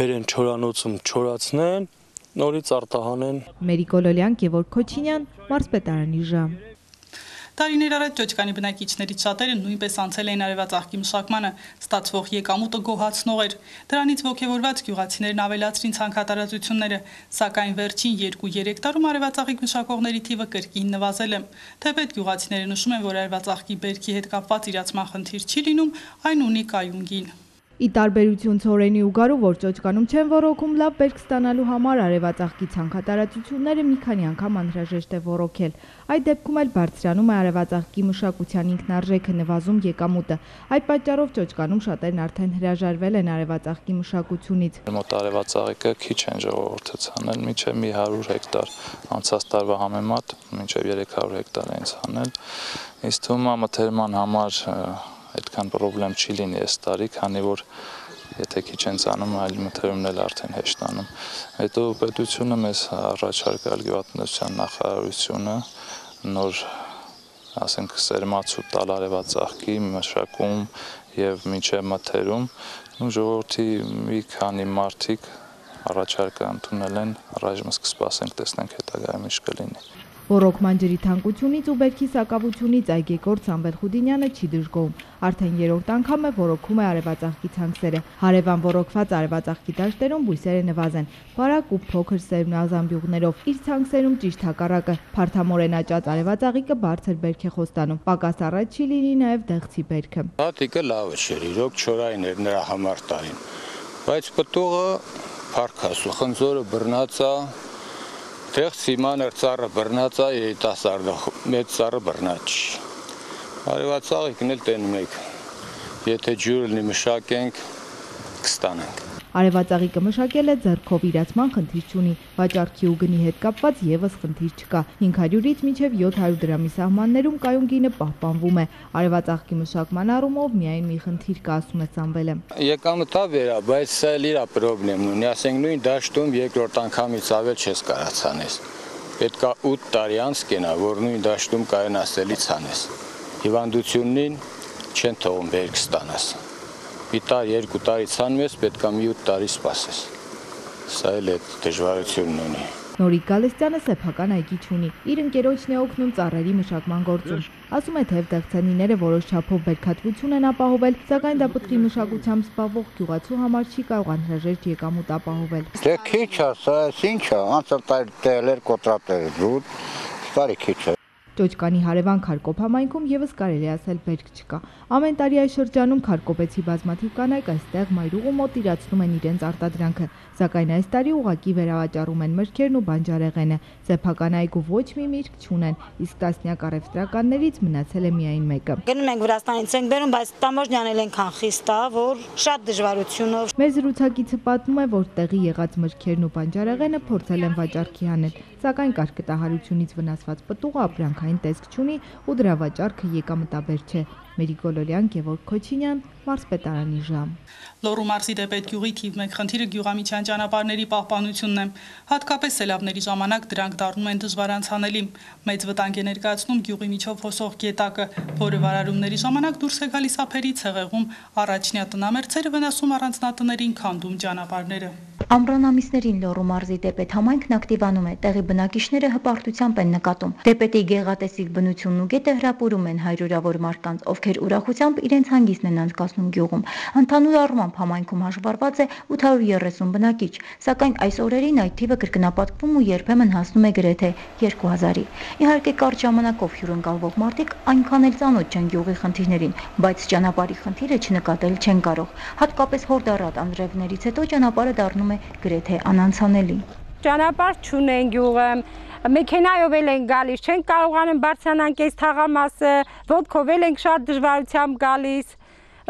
բերեն չորանոցում չորացնեն, նորից արտահանեն։ Մերիկոլոլյան Գևորգ Քոչինյան, Մարսպետարանի ժամ։ Տարիներ առաջ ճոճկանի բնակիչներից շատերը նույնպես անցել էին արևածաղկի մշակմանը, ստացվող եկամուտը գոհացնող էր։ Դրանից ողջևորված գյուղացիներն ավելացրին ցանկատարածությունները, սակայն վերջին 2-3 տարում արևածաղիկ մշակողների թիվը կրկին նվազել է։ Թեպետ գյուղացիները նշում են, որ արևածաղկի բերքի հետ կապված իրացման խնդիր չի լինում, այն ունի կայունգին։ Ի տարբերություն ցորենի ու գարու, որ ճոճկանում չեն ոռոգում, լավ բերք ստանալու համար արևածաղկի ցանկատարածությունները մի քանի անգամ անհրաժեշտ է ոռոգել։ Այդ դեպքում էլ բարձրանում է արևածաղկի մշակության ինքնարժեքը նվազում եկամուտը։ Այդ պատճառով ճոճկանում շատերն արդեն հրաժարվել են արևածաղկի մշակությունից։ Մոտ արևածաղիկը քիչ են ժողովուրդը ցանել, միջև մի 100 հեկտար անցած տարվա համեմատ, մինչև 300 հեկտար են ցանել։ Իսկ թվում է մթերման համար այդքան խնդրեմ չի լինի այս տարի, քանի որ եթե քիչ են ցանում, այլ մթերումն էլ արդեն հեշտ անում։ Հետո պետությունը մեզ առաջարկալ գյուղատնտեսության նախարարությունը նոր ասենք սերմացու տալ արևածաղկի մշակում եւ միջև մթերում ու ժողովրդի մի քանի մարդիկ առաջարկը ընդունել են, առայժմ կսպասենք տեսնենք հետագայում ինչ կլինի։ Ռոռոկման ջրի թանկությունից ու բերքի սակավությունից այգեկորտ Սամվել Խուդինյանը չի դժգոհում։ Արդեն երրորդ անգամ է ռոռոքում է արևածաղկի ցանքսերը։ Հարևան ռոռոկված արևածաղկի դաշտերում բույսերը նվազեն։ Բարակ ու փոքր սերմնազամբյուղներով իր ցանքսերում ճիշտ հակառակը։ Փարթամորեն աճած արևածաղիկը բարձր բերք է խոստանում։ Պակաս առաջ չի լինի նաև դեղցի բերքը։ Հատիկը լավ է, իրոք չորային էր նրա համար տարին։ Բայց պտուղը փարքասու խնձորը բռնած է Տեղ սիմաներ ծառը բռնած է, երիտասարդը մեծ ծառը բռնած չի։ Արևածաղիկն էլ տենում եք։ Եթե ջուրը լինի մշակենք, կստանանք։ Արևածաղիկը մշակել է ձեռքով իրացման խնդիր չունի, վաճառքի ու գնի հետ կապված եւս խնդիր չկա։ 500-ից մինչև 700 դրամի սահմաններում կայուն գինը պահպանվում է։ Արևածաղկի մշակման առումով միայն մի խնդիր կա, ասում է Սամվելը։ Եկամտա վերա, բայց սա էլ իր պրոբլեմն ունի, ասենք նույն դաշտում երկրորդ անգամից ավել չես կարացանես։ Պետքա 8 տարի անց կենա, որ նույն դաշտում կայուն ասելի ցանես։ Հիվանդությունին չեն թողում բերք ստանաս մի տար, երկու տարի ցանում ես, պետք է մի 8 տարի սպասես։ Սա էլ է դժվարությունն ունի։ Նորիկ Գալստյանը սեփական այգի չունի։ Իր ընկերոջն է օգնում ծառերի մշակման գործում։ Ասում է, թե դեղցանիները որոշ չափով բերքատվություն են ապահովել, սակայն դա պտղի մշակությամբ զբաղվող գյուղացու համար չի կարող անհրաժեշտ եկամուտ ապահովել։ Դե քիչ է, սա ինչ է, անցել տարի տելեր կոտրատեր զուտ, տարի քիչ է։ Ճոճկանի հարևան Խարկոպ համայնքում եւս կարելի ասել բերք չկա։ Ամեն տարի այս շրջանում Խարկոպեցի բազմաթիվ կանայք այստեղ մայրուղու մոտ իրացնում են իրենց արտադրանքը, սակայն այս տարի ուղակի վերավաճառում են մրգերն ու բանջարեղենը։ Սեփական այգու ոչ մի միրգ չունեն, իսկ տասնյակ առևտրականներից մնացել է միայն մեկը։ Գնում ենք Վրաստանից ենք բերում, բայց տամոժնյան էլ ենքան խիստ է, որ շատ դժվարությունով։ Մեր զրուցակիցը պատմում է, որ տեղի եղած մրգերն ու բանջարեղենը փորձել են վաճառքի անել, սակայն կարկտահարությունից վնասված պտուղը ապրանքային տեսք չունի ու դրա վաճառքը եկամտաբեր չէ։ Մերի Գոլորյան, Գևորգ Քոչինյան, Մարսպետարանի ժամ։ Լոռու մարզի դեպետ գյուղի թիվ 1 խնդիրը գյուղամիջյան ճանապարհների պահպանությունն է։ Հատկապես սելավների ժամանակ դրանք դառնում են դժվարանցանելի։ Մեծ վտանգ է ներկայացնում գյուղի միջով հոսող գետակը, որը վարարումների ժամանակ դուրս է գալիս ափերի ցեղեղում, առաջնյա տնամերձերը վնասում առանձնատներին քանդում ճանապարհները։ Ամռան ամիսներին Լոռու մարզի դեպետ համայնքն ակտիվանում է, տեղի բնակիչները հպարտությամբ են նկատում։ Դեպետի գեղատեսիք բնությունն ու գետը հրապուրում են հայրուրավոր մարդկանց, ովքեր ուրախությամբ իրենց հանգիստն են անցկացնում գյուղում։ Ընդհանուր առմամբ համայնքում հաշվառված է 830 բնակիչ, սակայն այս օրերին այդ թիվը կրկնապատկվում ու երբեմն հասնում է գրեթե 2000-ի։ Իհարկե կարճ ժամանակով հյուրընկալվող մարդիկ այնքան էլ ծանոթ չեն գյուղի խնդիրներին, բայց ճանապարհի խնդիրը չնկատել չեն կարող։ Հատկապես հորդառատ անձրևներից հետո ճանապարհը դառնում է գրեթե անանցանելի։ Ճանապարհ չունեն գյուղը, մեքենայով էլ են գալիս, չեն կարողանում բարձրանանք այս թաղամասը, ոտքով էլ ենք շատ դժվարությամբ գալիս։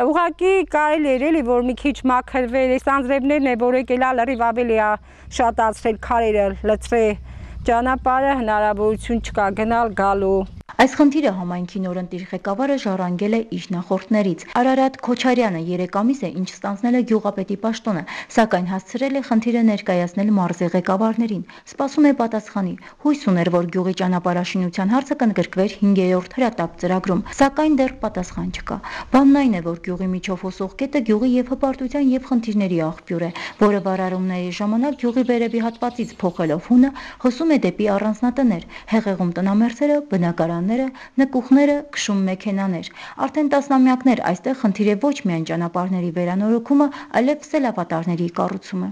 Ուղղակի կարելի էր էլի որ մի քիչ մաքրվեր, այս անձրևներն է որ եկել լրիվ ավելի է շատացրել քարերը, լցրել ճանապարհը հնարավորություն չկա գնալ գալու Այս խնդիրը համայնքի նորընտիր ղեկավարը ժառանգել է իր նախորդներից։ Արարատ Քոչարյանը 3 ամիս է ինչ ստանձնել է գյուղապետի պաշտոնը, սակայն հասցրել է խնդիրը ներկայացնել մարզի ղեկավարներին։ Սպասում է պատասխանի։ Հույս ուներ, որ գյուղի ճանապարհաշինության հարցը կընդգրկվեր 5-րդ հրատապ ծրագրում, սակայն դեռ պատասխան չկա։ Բանն այն է, որ գյուղի միջով հոսող կետը գյուղի եւ հպարտության եւ խնդիրների աղբյուր է, որը վարարումների ժամանակ գյուղի վերևի հատվածից փոխելով հունը հոսում է դեպի առանձնատներ, հեղեղում տնամերձերը, բնակարանները վարանները, նկուղները, քշում մեքենաներ։ Արդեն տասնամյակներ այստեղ խնդիր է ոչ միայն ճանապարհների վերանորոգումը, այլև սելավատարների կառուցումը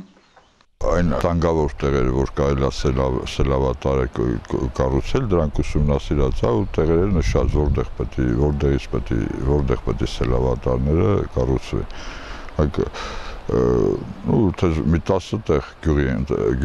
այն տանգավոր տեղերը, որ կարելի է սելավ, սելավատարը կառուցել, դրանք ուսումնասիրած է ու տեղերը նշած, որտեղ պետք է, որտեղից պետք է, որտեղ պետք է սելավատարները կառուցվեն։ Այդ ու թե մի 10 տեղ գյուղի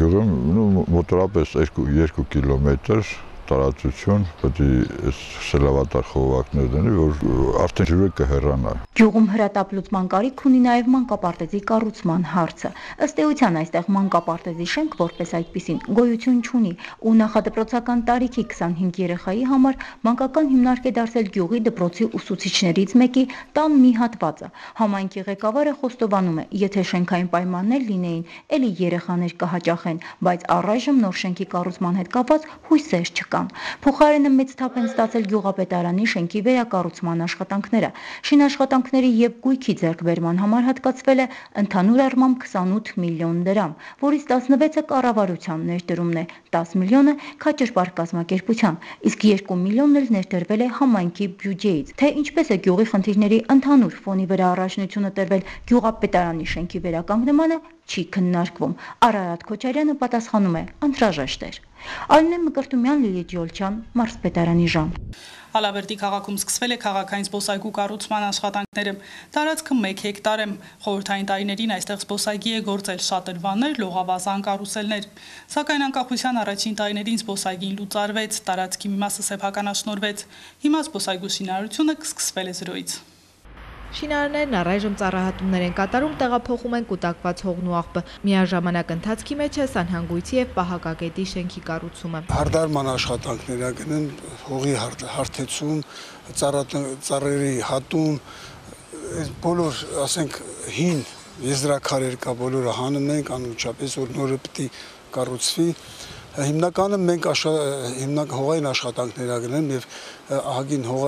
գյուղում մոտորապես 2 2 կիլոմետր տարածություն, պետք է սելավատար խողովակներ դնի, որ արդեն ջուրը կհեռանա։ Գյուղում հրատապլուծման կարիք ունի նաև մանկապարտեզի կառուցման հարցը։ Ըստ էության այստեղ մանկապարտեզի շենք որպես այդպեսին գոյություն չունի ու նախադպրոցական տարիքի 25 երեխայի համար մանկական հիմնարկ է դարձել գյուղի դպրոցի ուսուցիչներից մեկի տան մի հատվածը։ Համայնքի ղեկավարը խոստովանում է, եթե շենքային պայմաններ լինեին, ելի երեխաներ կհաճախեն, բայց առայժմ նոր շենքի կառուցման հետ կապված հույսեր չկան։ Փոխարենը մեծ թափ են ստացել գյուղապետարանի շենքի վերակառուցման աշխատանքները։ Շինաշխատանքների եւ գույքի ձեռքբերման համար հատկացվել է ընդհանուր առմամբ 28 միլիոն դրամ, որից 16-ը կառավարության ներդրումն է, 10 միլիոնը քաճերպար կազմակերպության, իսկ 2 միլիոնն էլ ներդրվել է համայնքի բյուջեից։ Թե ինչպես է գյուղի խնդիրների ընդհանուր ֆոնի վրա առաջնությունը տրվել գյուղապետարանի շենքի վերականգնմանը չի քննարկվում։ Արարատ Քոչարյանը պատասխանում է. անհրաժեշտ էր։ Արինե Մկրտումյան, Լիլիթ Ջոլչյան, Մարսպետարանի ժամ։ Ալավերդի քաղաքում սկսվել է քաղաքային զբոսայգու կառուցման աշխատանքները։ Տարածքը 1 հեկտար է։ Խորհրդային տարիներին այստեղ զբոսայգի է գործել շատրվաններ, լողավազան կարուսելներ։ Սակայն անկախության առաջին տարիներին զբոսայգին լուծարվեց, տարածքի մի մասը սեփականաշնորվեց։ Հիմա զբոսայգու շինարարությունը սկսվել է զրոյից։ Շինարարներն առայժմ ծառահատումներ են կատարում, տեղափոխում են կուտակված հողն ու աղբը։ Միաժամանակ ընթացքի մեջ է Սանհանգույցի եւ Պահակագետի շենքի կառուցումը։ Հարդարման աշխատանքներ ակնեն հողի հարթեցում, ծառերի հատում, բոլոր, ասենք, հին եզրակարեր կա, բոլորը հանում ենք, անմիջապես որ նորը պիտի կառուցվի հիմնականը մենք հիմնակ հողային աշխատանքներ ագնեմ եւ ահագին հող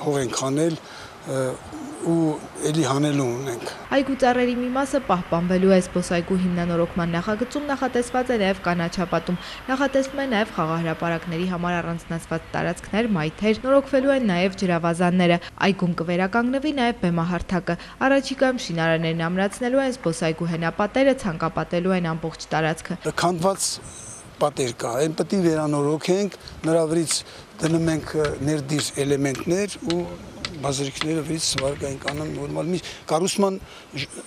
հող են քանել ու ելի հանելու ունենք։ Այգու ծառերի մի մասը պահպանվելու է զբոսայգու հիմնանորոգման նախագծում նախատեսված է նաև կանաչապատում։ Նախատեսվում է նաև խաղահրապարակների համար առանձնացված տարածքներ, մայթեր, նորոգվելու են նաև ջրավազանները։ Այգում կվերականգնվի նաև բեմահարթակը։ Առաջիկայում շինարարներն ամրացնելու են զբոսայգու հենապատերը, ցանկապատելու են ամբողջ տարածքը։ Քանդված պատեր կա, այն պետք է վերանորոգենք, նրա վրից դնում ենք ներդիր էլեմենտներ ու բազրիկները վից վարկային կանոն նորմալ մի կառուցման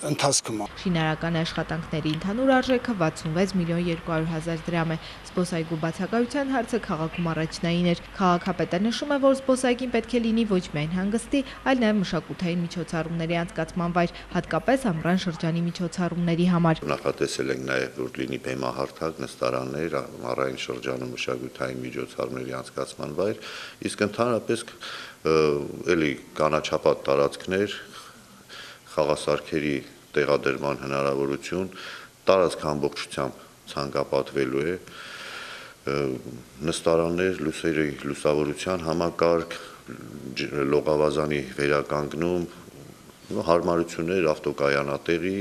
ընթացքում է։ Շինարական աշխատանքների ընդհանուր արժեքը 66 միլիոն 200 հազար դրամ է։ Զբոսայգու բացակայության հարցը քաղաքում առաջնային էր։ Քաղաքապետը նշում է, որ զբոսայգին պետք է լինի ոչ միայն հանգստի, այլ նաև մշակութային միջոցառումների անցկացման վայր, հատկապես ամռան շրջանի միջոցառումների համար։ Նախատեսել ենք նաև որ լինի բեմահարթակ, նստարաններ, ամառային շրջանում մշակութային միջոցառումների անցկացման վայր, իսկ ընդհանրապես էլի կանաչապատ տարածքներ, խաղասարքերի տեղադրման հնարավորություն, տարածք ամբողջությամբ ցանկապատվելու է, նստարաններ, լուսերի լուսավորության համակարգ, լողավազանի վերականգնում, հարմարություններ ավտոկայանատեղի,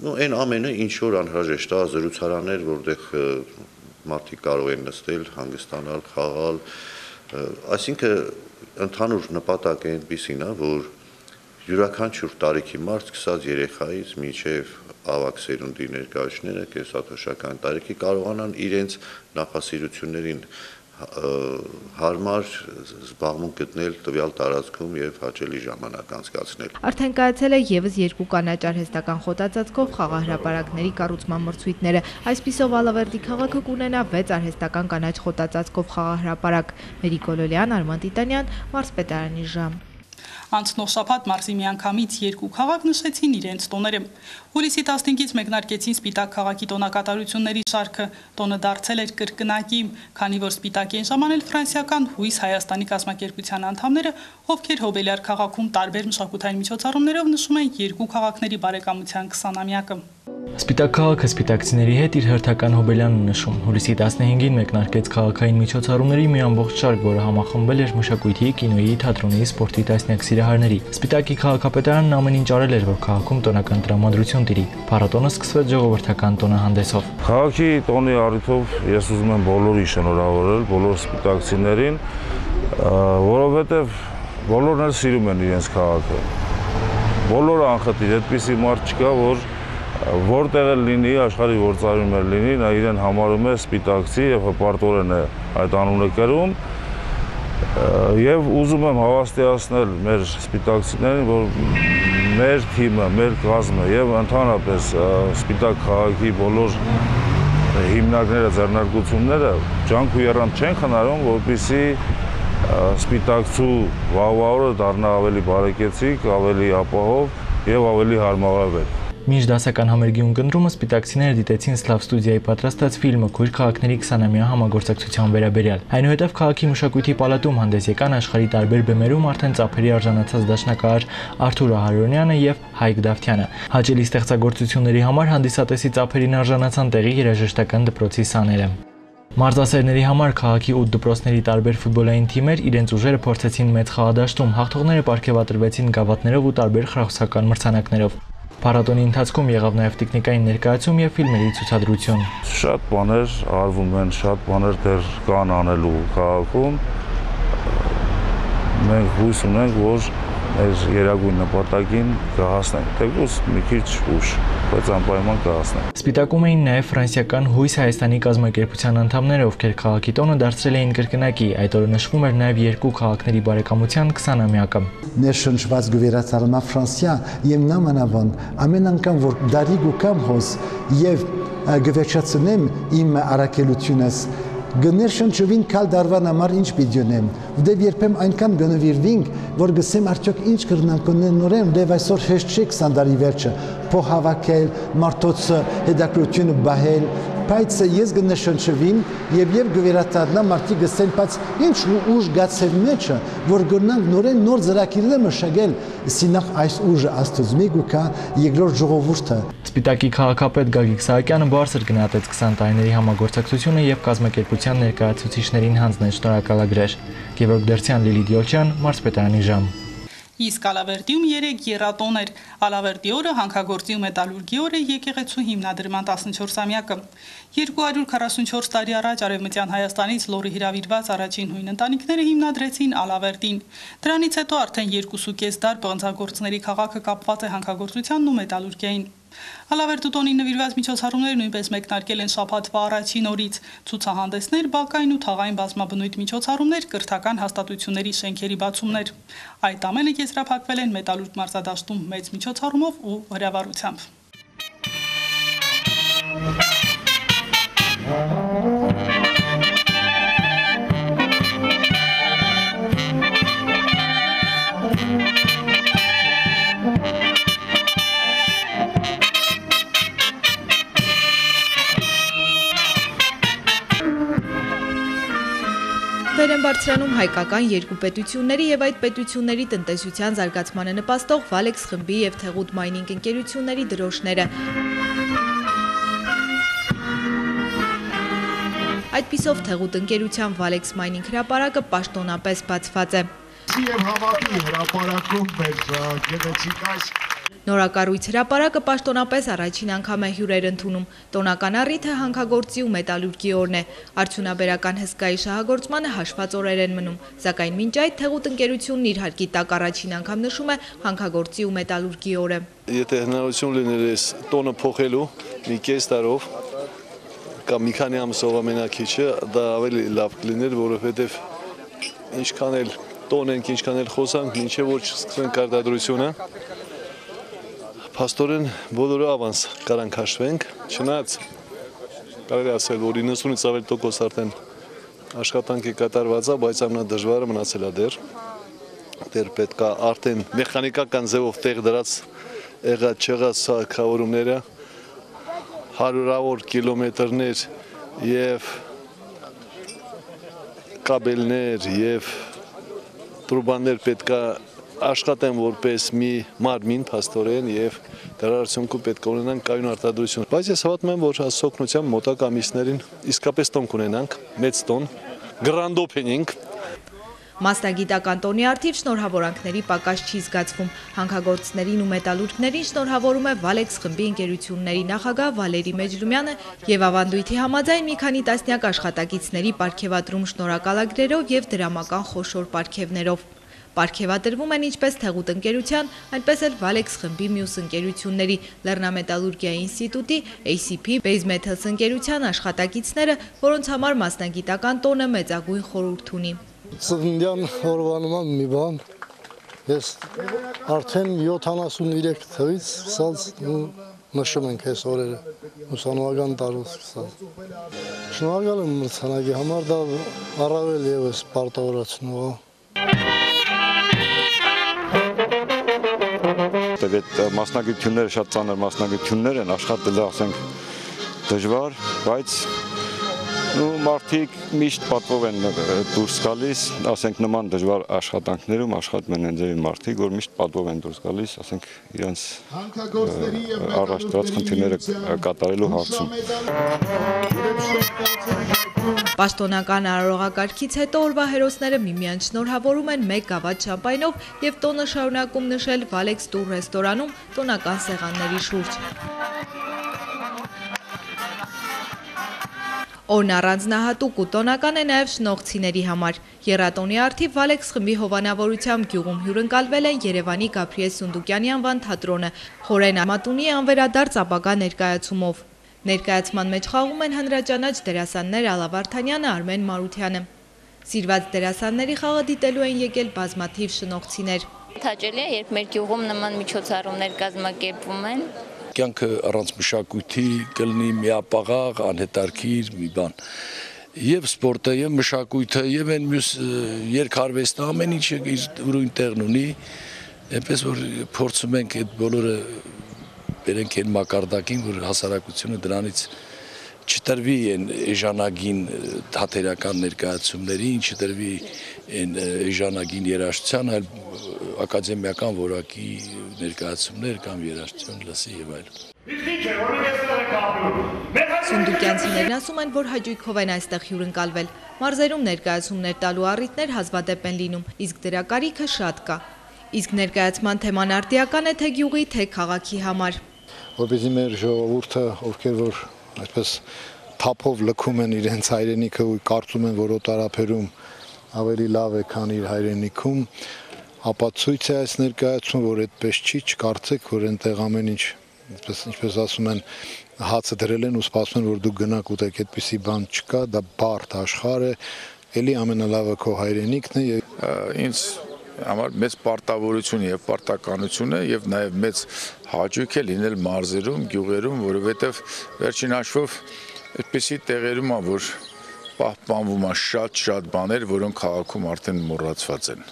նո այն ամենը ինչ որ անհրաժեշտ է զրուցարաններ, որտեղ մարդիկ կարող են նստել, հանգստանալ, խաղալ, այսինքն ընդհանուր նպատակը այնպեսին է, որ յուրաքանչյուր տարիքի մարդ սկսած երեխայից մինչև ավակ սերունդի ներկայացները կեսաթոշական տարիքի կարողանան իրենց նախասիրություններին հարմար զբաղմունք գտնել տվյալ տարածքում եւ հաճելի ժամանակ անցկացնել։ Արդեն կայացել է եւս երկու կանաչ արհեստական խոտածածկով խաղահրապարակների կառուցման մրցույթները։ Այսպիսով Ալավերդի քաղաքը կունենա 6 արհեստական կանաչ խոտածածկով խաղահրապարակ։ Մերիկոլոլյան, Արման Տիտանյան, Մարսպետարանի ժամ։ Անցնող շաբաթ մարզի միանգամից երկու քաղաք նշեցին իրենց տոները։ Հուլիսի 15-ից մեկնարկեցին Սպիտակ քաղաքի տոնակատարությունների շարքը։ Տոնը դարձել էր կրկնակի, քանի որ Սպիտակ են ժամանել ֆրանսիական հույս Հայաստանի կազմակերպության անդամները, ովքեր Հոբելյար քաղաքում տարբեր մշակութային միջոցառումներով նշում են երկու քաղաքների բարեկամության 20-ամյակը։ Սպիտակ քաղաքը սպիտակցիների հետ իր հերթական հոբելյանն նշում։ Հուլիսի 15-ին մեկնարկեց քաղաքային միջոցառումների մի ամբողջ շարք, որը համախմբել էր մշակույթի, կինոյի, թատրոնի, սպորտի տասնյակ սիրահարների։ Սպիտակի քաղաքապետարանն ամեն ինչ արել էր, որ քաղաքում տոնական տրամադրություն տիրի։ Փառատոնը սկսվեց ժողովրդական տոնահանդեսով։ Քաղաքի տոնի առիթով ես ուզում եմ բոլորի շնորհավորել, բոլոր սպիտակցիներին, որովհետև բոլորն էլ սիրում են իրենց քաղաքը։ Բոլորը անխտիր, այդպիսի մարդ չկա, որ որտեղ էլ լինի, աշխարհի որ ծայրում էլ լինի, նա իրեն համարում է սպիտակցի եւ հպարտորեն է այդ անունը կրում եւ ուզում եմ հավաստիացնել մեր սպիտակցիներին, որ մեր թիմը, մեր կազմը եւ ընդհանրապես սպիտակ քաղաքի բոլոր հիմնարկները, ձեռնարկությունները ջանք ու երամ չեն խնայում, որպիսի սպիտակցու վաղվաղորը դառնա ավելի բարեկեցիկ, ավելի ապահով եւ ավելի հարմարավետ։ Մինչ դասական համերգի ունկնդրումը սպիտակցիները դիտեցին Սլավ ստուդիայի պատրաստած ֆիլմը Քույր քաղաքների 20-ամյա համագործակցության վերաբերյալ։ Այնուհետև քաղաքի մշակույթի պալատում հանդես եկան աշխարհի տարբեր բեմերում արդեն ծափերի արժանացած դաշնակահար Արթուր Ահարոնյանը եւ Հայկ Դավթյանը։ Հաճելի ստեղծագործությունների համար հանդիսատեսի ծափերին արժանացան տեղի երաժշտական դպրոցի սաները։ Մարզասերների համար քաղաքի 8 դպրոցների տարբեր ֆուտբոլային թիմեր իրենց ուժերը փորձեցին մեծ խաղադաշտում։ Հաղթողները ապարգևատրվեցին գավաթներով ու տարբեր խրախուսական մրցանակներով։ Փառատոնի ընթացքում եղավ նաև տեխնիկային ներկայացում եւ ֆիլմերի ցուցադրություն։ Շատ բաներ արվում են, շատ բաներ դեռ կան անելու քաղաքում։ Մենք հույս ունենք, որ մեր երագույն նպատակին կհասնենք, թեկուզ մի քիչ ուշ, բայց անպայման կհասնենք։ Սպիտակում էին նաև ֆրանսիական Հույս Հայաստանի կազմակերպության անդամները, ովքեր քաղաքի տոնը դարձրել էին կրկնակի։ Այդ օրը նշվում էր նաև երկու քաղաքների բարեկամության 20-ամյակը։ Ներշնչված գվերացարմա Ֆրանսիա եւ նամանավան ամեն անգամ որ դարի գուկամ հոս եւ գվերջացնեմ իմ արակելությունս գներ շնչվին կալ դարվան համար ինչ պիտի ունեմ դեվ երբեմ այնքան գնվիրվինք որ գսեմ արդյոք ինչ կրնանք նորեն դեվ այսօր հեշտ չի 20 տարի վերջը փո հավաքել մարդոց հետաքրությունը բահել բայց ես գնշնչվին եւ եւ գվերատառնա մարդի գսեն բայց ինչ ուժ գացել մեջը որ գնանք նորեն նոր ծրակիրներ մշակել սինախ այս ուժը աստծմի գուկա երկրորդ ժողովուրդը Սպիտակի քաղաքապետ Գագիկ Սահակյանը բարձր գնահատեց 20 տարիների համագործակցությունը եւ կազմակերպության ներկայացուցիչներին հանձնել շնորհակալագրեր։ Գևորգ Դերցյան, Լիլի Դիոլչյան, Մարսպետարանի ժամ։ Իսկ Ալավերդիում 3 երատոն էր։ Ալավերդի օրը հանքագործի ու մետալուրգի օրը եկեղեցու հիմնադրման 14-ամյակը։ 244 տարի առաջ Արևմտյան Հայաստանից լորի հրավիրված առաջին հույն ընտանիքները հիմնադրեցին Ալավերդին։ Դրանից հետո արդեն 2.5 դար բանձագործների քաղաքը կապված է հանքագործությանն ու մետալուրգիային։ Ալավերտուտոնի նվիրված միջոցառումները նույնպես մեկնարկել են շաբաթվա առաջին օրից։ Ցուցահանդեսներ, բակային ու թաղային բազմաբնույթ միջոցառումներ, կրթական հաստատությունների շենքերի բացումներ։ Այդ ամենը եզրափակվել են մետալուրգ մարզադաշտում մեծ միջոցառումով ու հրավառությամբ։ Վեր են բարձրանում հայկական երկու պետությունների եւ այդ պետությունների տնտեսության զարգացմանը նպաստող Valex խմբի եւ Թեղուտ Mining ընկերությունների դրոշները։ Այդպիսով Թեղուտ ընկերության Valex Mining հրապարակը պաշտոնապես բացված է։ Եվ հավաքի հրապարակում մեր գեղեցիկ այս Նորակառույց հրապարակը պաշտոնապես առաջին անգամ է հյուրեր ընդունում։ Տոնական առիթը հանքագործի ու մետալուրգի օրն է։ Արդյունաբերական հսկայի շահագործմանը հաշված օրեր են մնում, սակայն մինչ այդ թեղուտ ընկերությունն իր հարկի տակ առաջին անգամ նշում է հանքագործի ու մետալուրգի օրը։ Եթե հնարավորություն լիներ այս տոնը փոխելու մի կես տարով կամ մի քանի ամսով ամենակիչը, դա ավելի լավ կլիներ, որովհետև ինչքան էլ տոն ենք, ինչքան էլ խոսանք, ինչեւ որ չսկսեն կարտադրությունը, Փաստորեն բոլորը ավանս կարանք հաշվենք, չնայած կարելի ասել, որ 90-ից ավել տոկոս արդեն կատարված է, բայց ամենադժվարը մնացել է դեռ։ Դեռ պետք է արդեն մեխանիկական ձևով տեղ դրած եղած չեղած սարքավորումները հարյուրավոր կիլոմետրներ եւ կաբելներ եւ տրուբաններ պետքա աշխատեն որպես մի մարմին փաստորեն եւ դրա արդյունքում պետք է ունենան կայուն արտադրություն։ Բայց ես հավատում եմ, որ հասցողնությամբ մոտակ ամիսներին իսկապես տոն կունենանք, մեծ տոն, grand opening Մասնագիտական տոնի արդիվ շնորհավորանքների պակաս չի զգացվում։ Հանքագործներին ու մետալուրգներին շնորհավորում է Valex խմբի ընկերությունների նախագահ Վալերի Մեջլումյանը եւ ավանդույթի համաձայն մի քանի տասնյակ աշխատակիցների ապարգևատրում շնորհակալագրերով եւ դրամական խոշոր ապարգևներով։ Պարգևատրվում են ինչպես Թեղուտ ընկերության, այնպես էլ Valex խմբի մյուս ընկերությունների Լեռնամետալուրգիայի ինստիտուտի, ACP, Base Metals ընկերության աշխատակիցները, որոնց համար մասնագիտական տոնը մեծագույն խորհուրդ ունի։ Ծննդյան օրվա նման մի բան ես արդեն 73 թվից սկսած նշում ենք այս օրերը ուսանողական տարուց սա։ Շնորհակալ եմ մրցանակի համար, դա առավել եւս պարտավորացնող է։ Այդ մասնագիտությունները շատ ծանր մասնագիտություններ են, աշխատելը ասենք դժվար, բայց ու մարդիկ միշտ պատվով են դուրս գալիս, ասենք նման դժվար աշխատանքներում աշխատում են այնձևի մարդիկ, որ միշտ պատվով են դուրս գալիս, ասենք իրենց առաջ խնդիրները կատարելու հարցում։ Պաշտոնական արարողակարգից հետո օրվա հերոսները միմյանց շնորհավորում են մեկ գավաթ շամպայնով եւ տոնը շարունակում նշել Վալեքս տուր ռեստորանում տոնական սեղանների շուրջ։ Օրն առանձնահատուկ ու տոնական է նաև շնողցիների համար։ Եռատոնի արդիվ Վալեքս խմբի հովանավորությամբ գյուղում հյուրընկալվել են Երևանի Գաբրիել Սունդուկյանի անվան թատրոնը, Խորեն Ամատունի անվերադարձ ապագա ներկայացումով։ Ներկայացման մեջ խաղում են հանրաճանաչ դերասաններ Ալա Վարդանյանը, Արմեն Մարությանը։ Սիրված դերասանների խաղը դիտելու են եկել բազմաթիվ շնողցիներ։ Հաճելի է, երբ մեր գյուղում նման միջոցառումներ կազմակերպվում են, կյանքը առանց մշակույթի կլինի միապաղաղ, անհետարքիր մի բան։ Եվ սպորտը, եւ մշակույթը, եւ այն մյուս երկարվեստը ամեն ինչը իր ուրույն տեղն ունի, այնպես որ փորձում ենք այդ բոլորը բերենք այն մակարդակին, որ հասարակությունը դրանից չտրվի այն էժանագին թատերական ներկայացումներին, չտրվի այն էժանագին երաժշտության, այլ ակադեմիական որակի ներկայացումներ կամ երաժշտություն լսի եւ այլն։ Սունդուկյանցիներն ասում են, որ հաճույքով են այստեղ հյուրընկալվել։ Մարզերում ներկայացումներ տալու առիթներ հազվադեպ են լինում, իսկ դրա կարիքը շատ կա։ Իսկ ներկայացման թեման արտիական է թե գյուղի, թե քաղաքի համար։ Որպեսզի մեր ժողովուրդը, ովքեր որ այսպես թափով լքում են իրենց հայրենիքը ու կարծում են, որ օտարապերում ավելի լավ է, քան իր հայրենիքում, ապա ցույց է այս ներկայացումը, որ այդպես չի, չկարծեք, որ այնտեղ ամեն ինչ, այսպես ինչպես ասում են, հացը դրել են ու սպասում են, որ դուք գնաք ուտեք, այդպիսի բան չկա, դա բարդ աշխարհ է, ելի ամենալավը քո հայրենիքն է եւ ինձ համար մեծ պարտավորություն եւ պարտականություն է եւ նաեւ մեծ հաճույք է լինել մարզերում, գյուղերում, որովհետեւ վերջին հաշվով այդպիսի տեղերում է, որ պահպանվում է շատ-շատ բաներ, որոնք քաղաքում արդեն մոռացված են։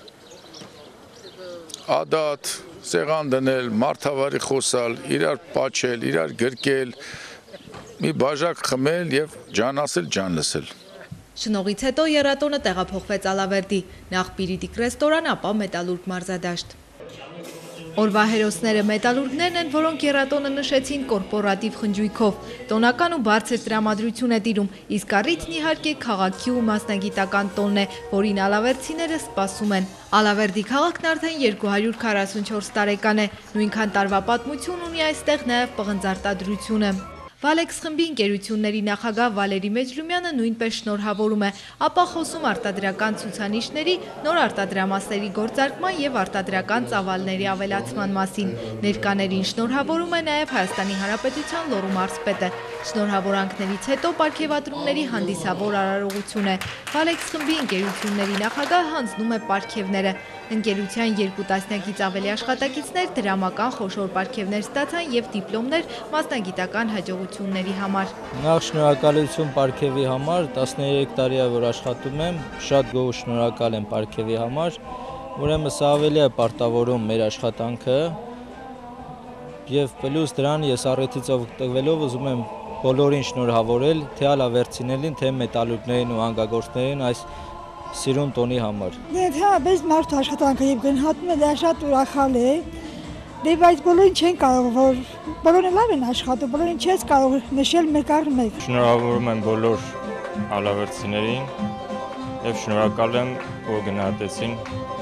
Ադատ, սեղան դնել, մարդավարի խոսալ, իրար պաչել, իրար գրկել, մի բաժակ խմել եւ ջան ասել, ջան լսել։ Շնողից հետո երատոնը տեղափոխվեց Ալավերդի, նախ Պիրիտիկ ռեստորան, ապա Մետալուրգ մարզադաշտ։ Օրվա հերոսները մետալուրգներն են, որոնք երատոնը նշեցին կորպորատիվ խնջույքով։ Տոնական ու բարձր տրամադրություն է տիրում, իսկ առիթն իհարկե քաղաքի ու մասնագիտական տոնն է, որին ալավերցիները սպասում են։ Ալավերդի քաղաքն արդեն 244 տարեկան է, նույնքան տարվա պատմություն ունի այստեղ նաև պղնձարտադրությունը։ Վալեքս խմբի ընկերությունների նախագահ Վալերի Մեջրումյանը նույնպես շնորհավորում է, ապա խոսում արտադրական ցուցանիշների, նոր արտադրամասերի գործարկման եւ արտադրական ծավալների ավելացման մասին։ Ներկաներին շնորհավորում է նաեւ Հայաստանի Հանրապետության լոռու մարզպետը։ Շնորհավորանքներից հետո ապարքեվատրումների հանդիսավոր արարողություն է։ Վալեքս խմբի ընկերությունների նախագահ հանձնում է ապարքևները։ Ընկերության երկու տասնյակից ավելի աշխատակիցներ դրամական խոշոր պարգևներ ստացան եւ դիպլոմներ մասնագիտական հաջողությունների համար։ Նախ շնորհակալություն պարգևի համար, 13 տարի է որ աշխատում եմ, շատ գոհ շնորհակալ եմ պարգևի համար։ Ուրեմն սա ավելի է պարտավորում մեր աշխատանքը եւ պլյուս դրան ես առիթից օգտվելով ուզում եմ բոլորին շնորհավորել, թե ալավերցիներին, թե մետալուրգներին ու անգագործներին այս սիրուն տոնի համար։ Դե թեաբես մարդու աշխատանքը եւ գնահատում է դա շատ ուրախալ է։ Դե բայց բոլորին չեն կարող որ բոլորը լավ են աշխատում, բոլորին չես կարող նշել մեկ առ մեկ։ Շնորհավորում եմ բոլոր ալավերցիներին եւ շնորհակալ եմ, որ գնահատեցին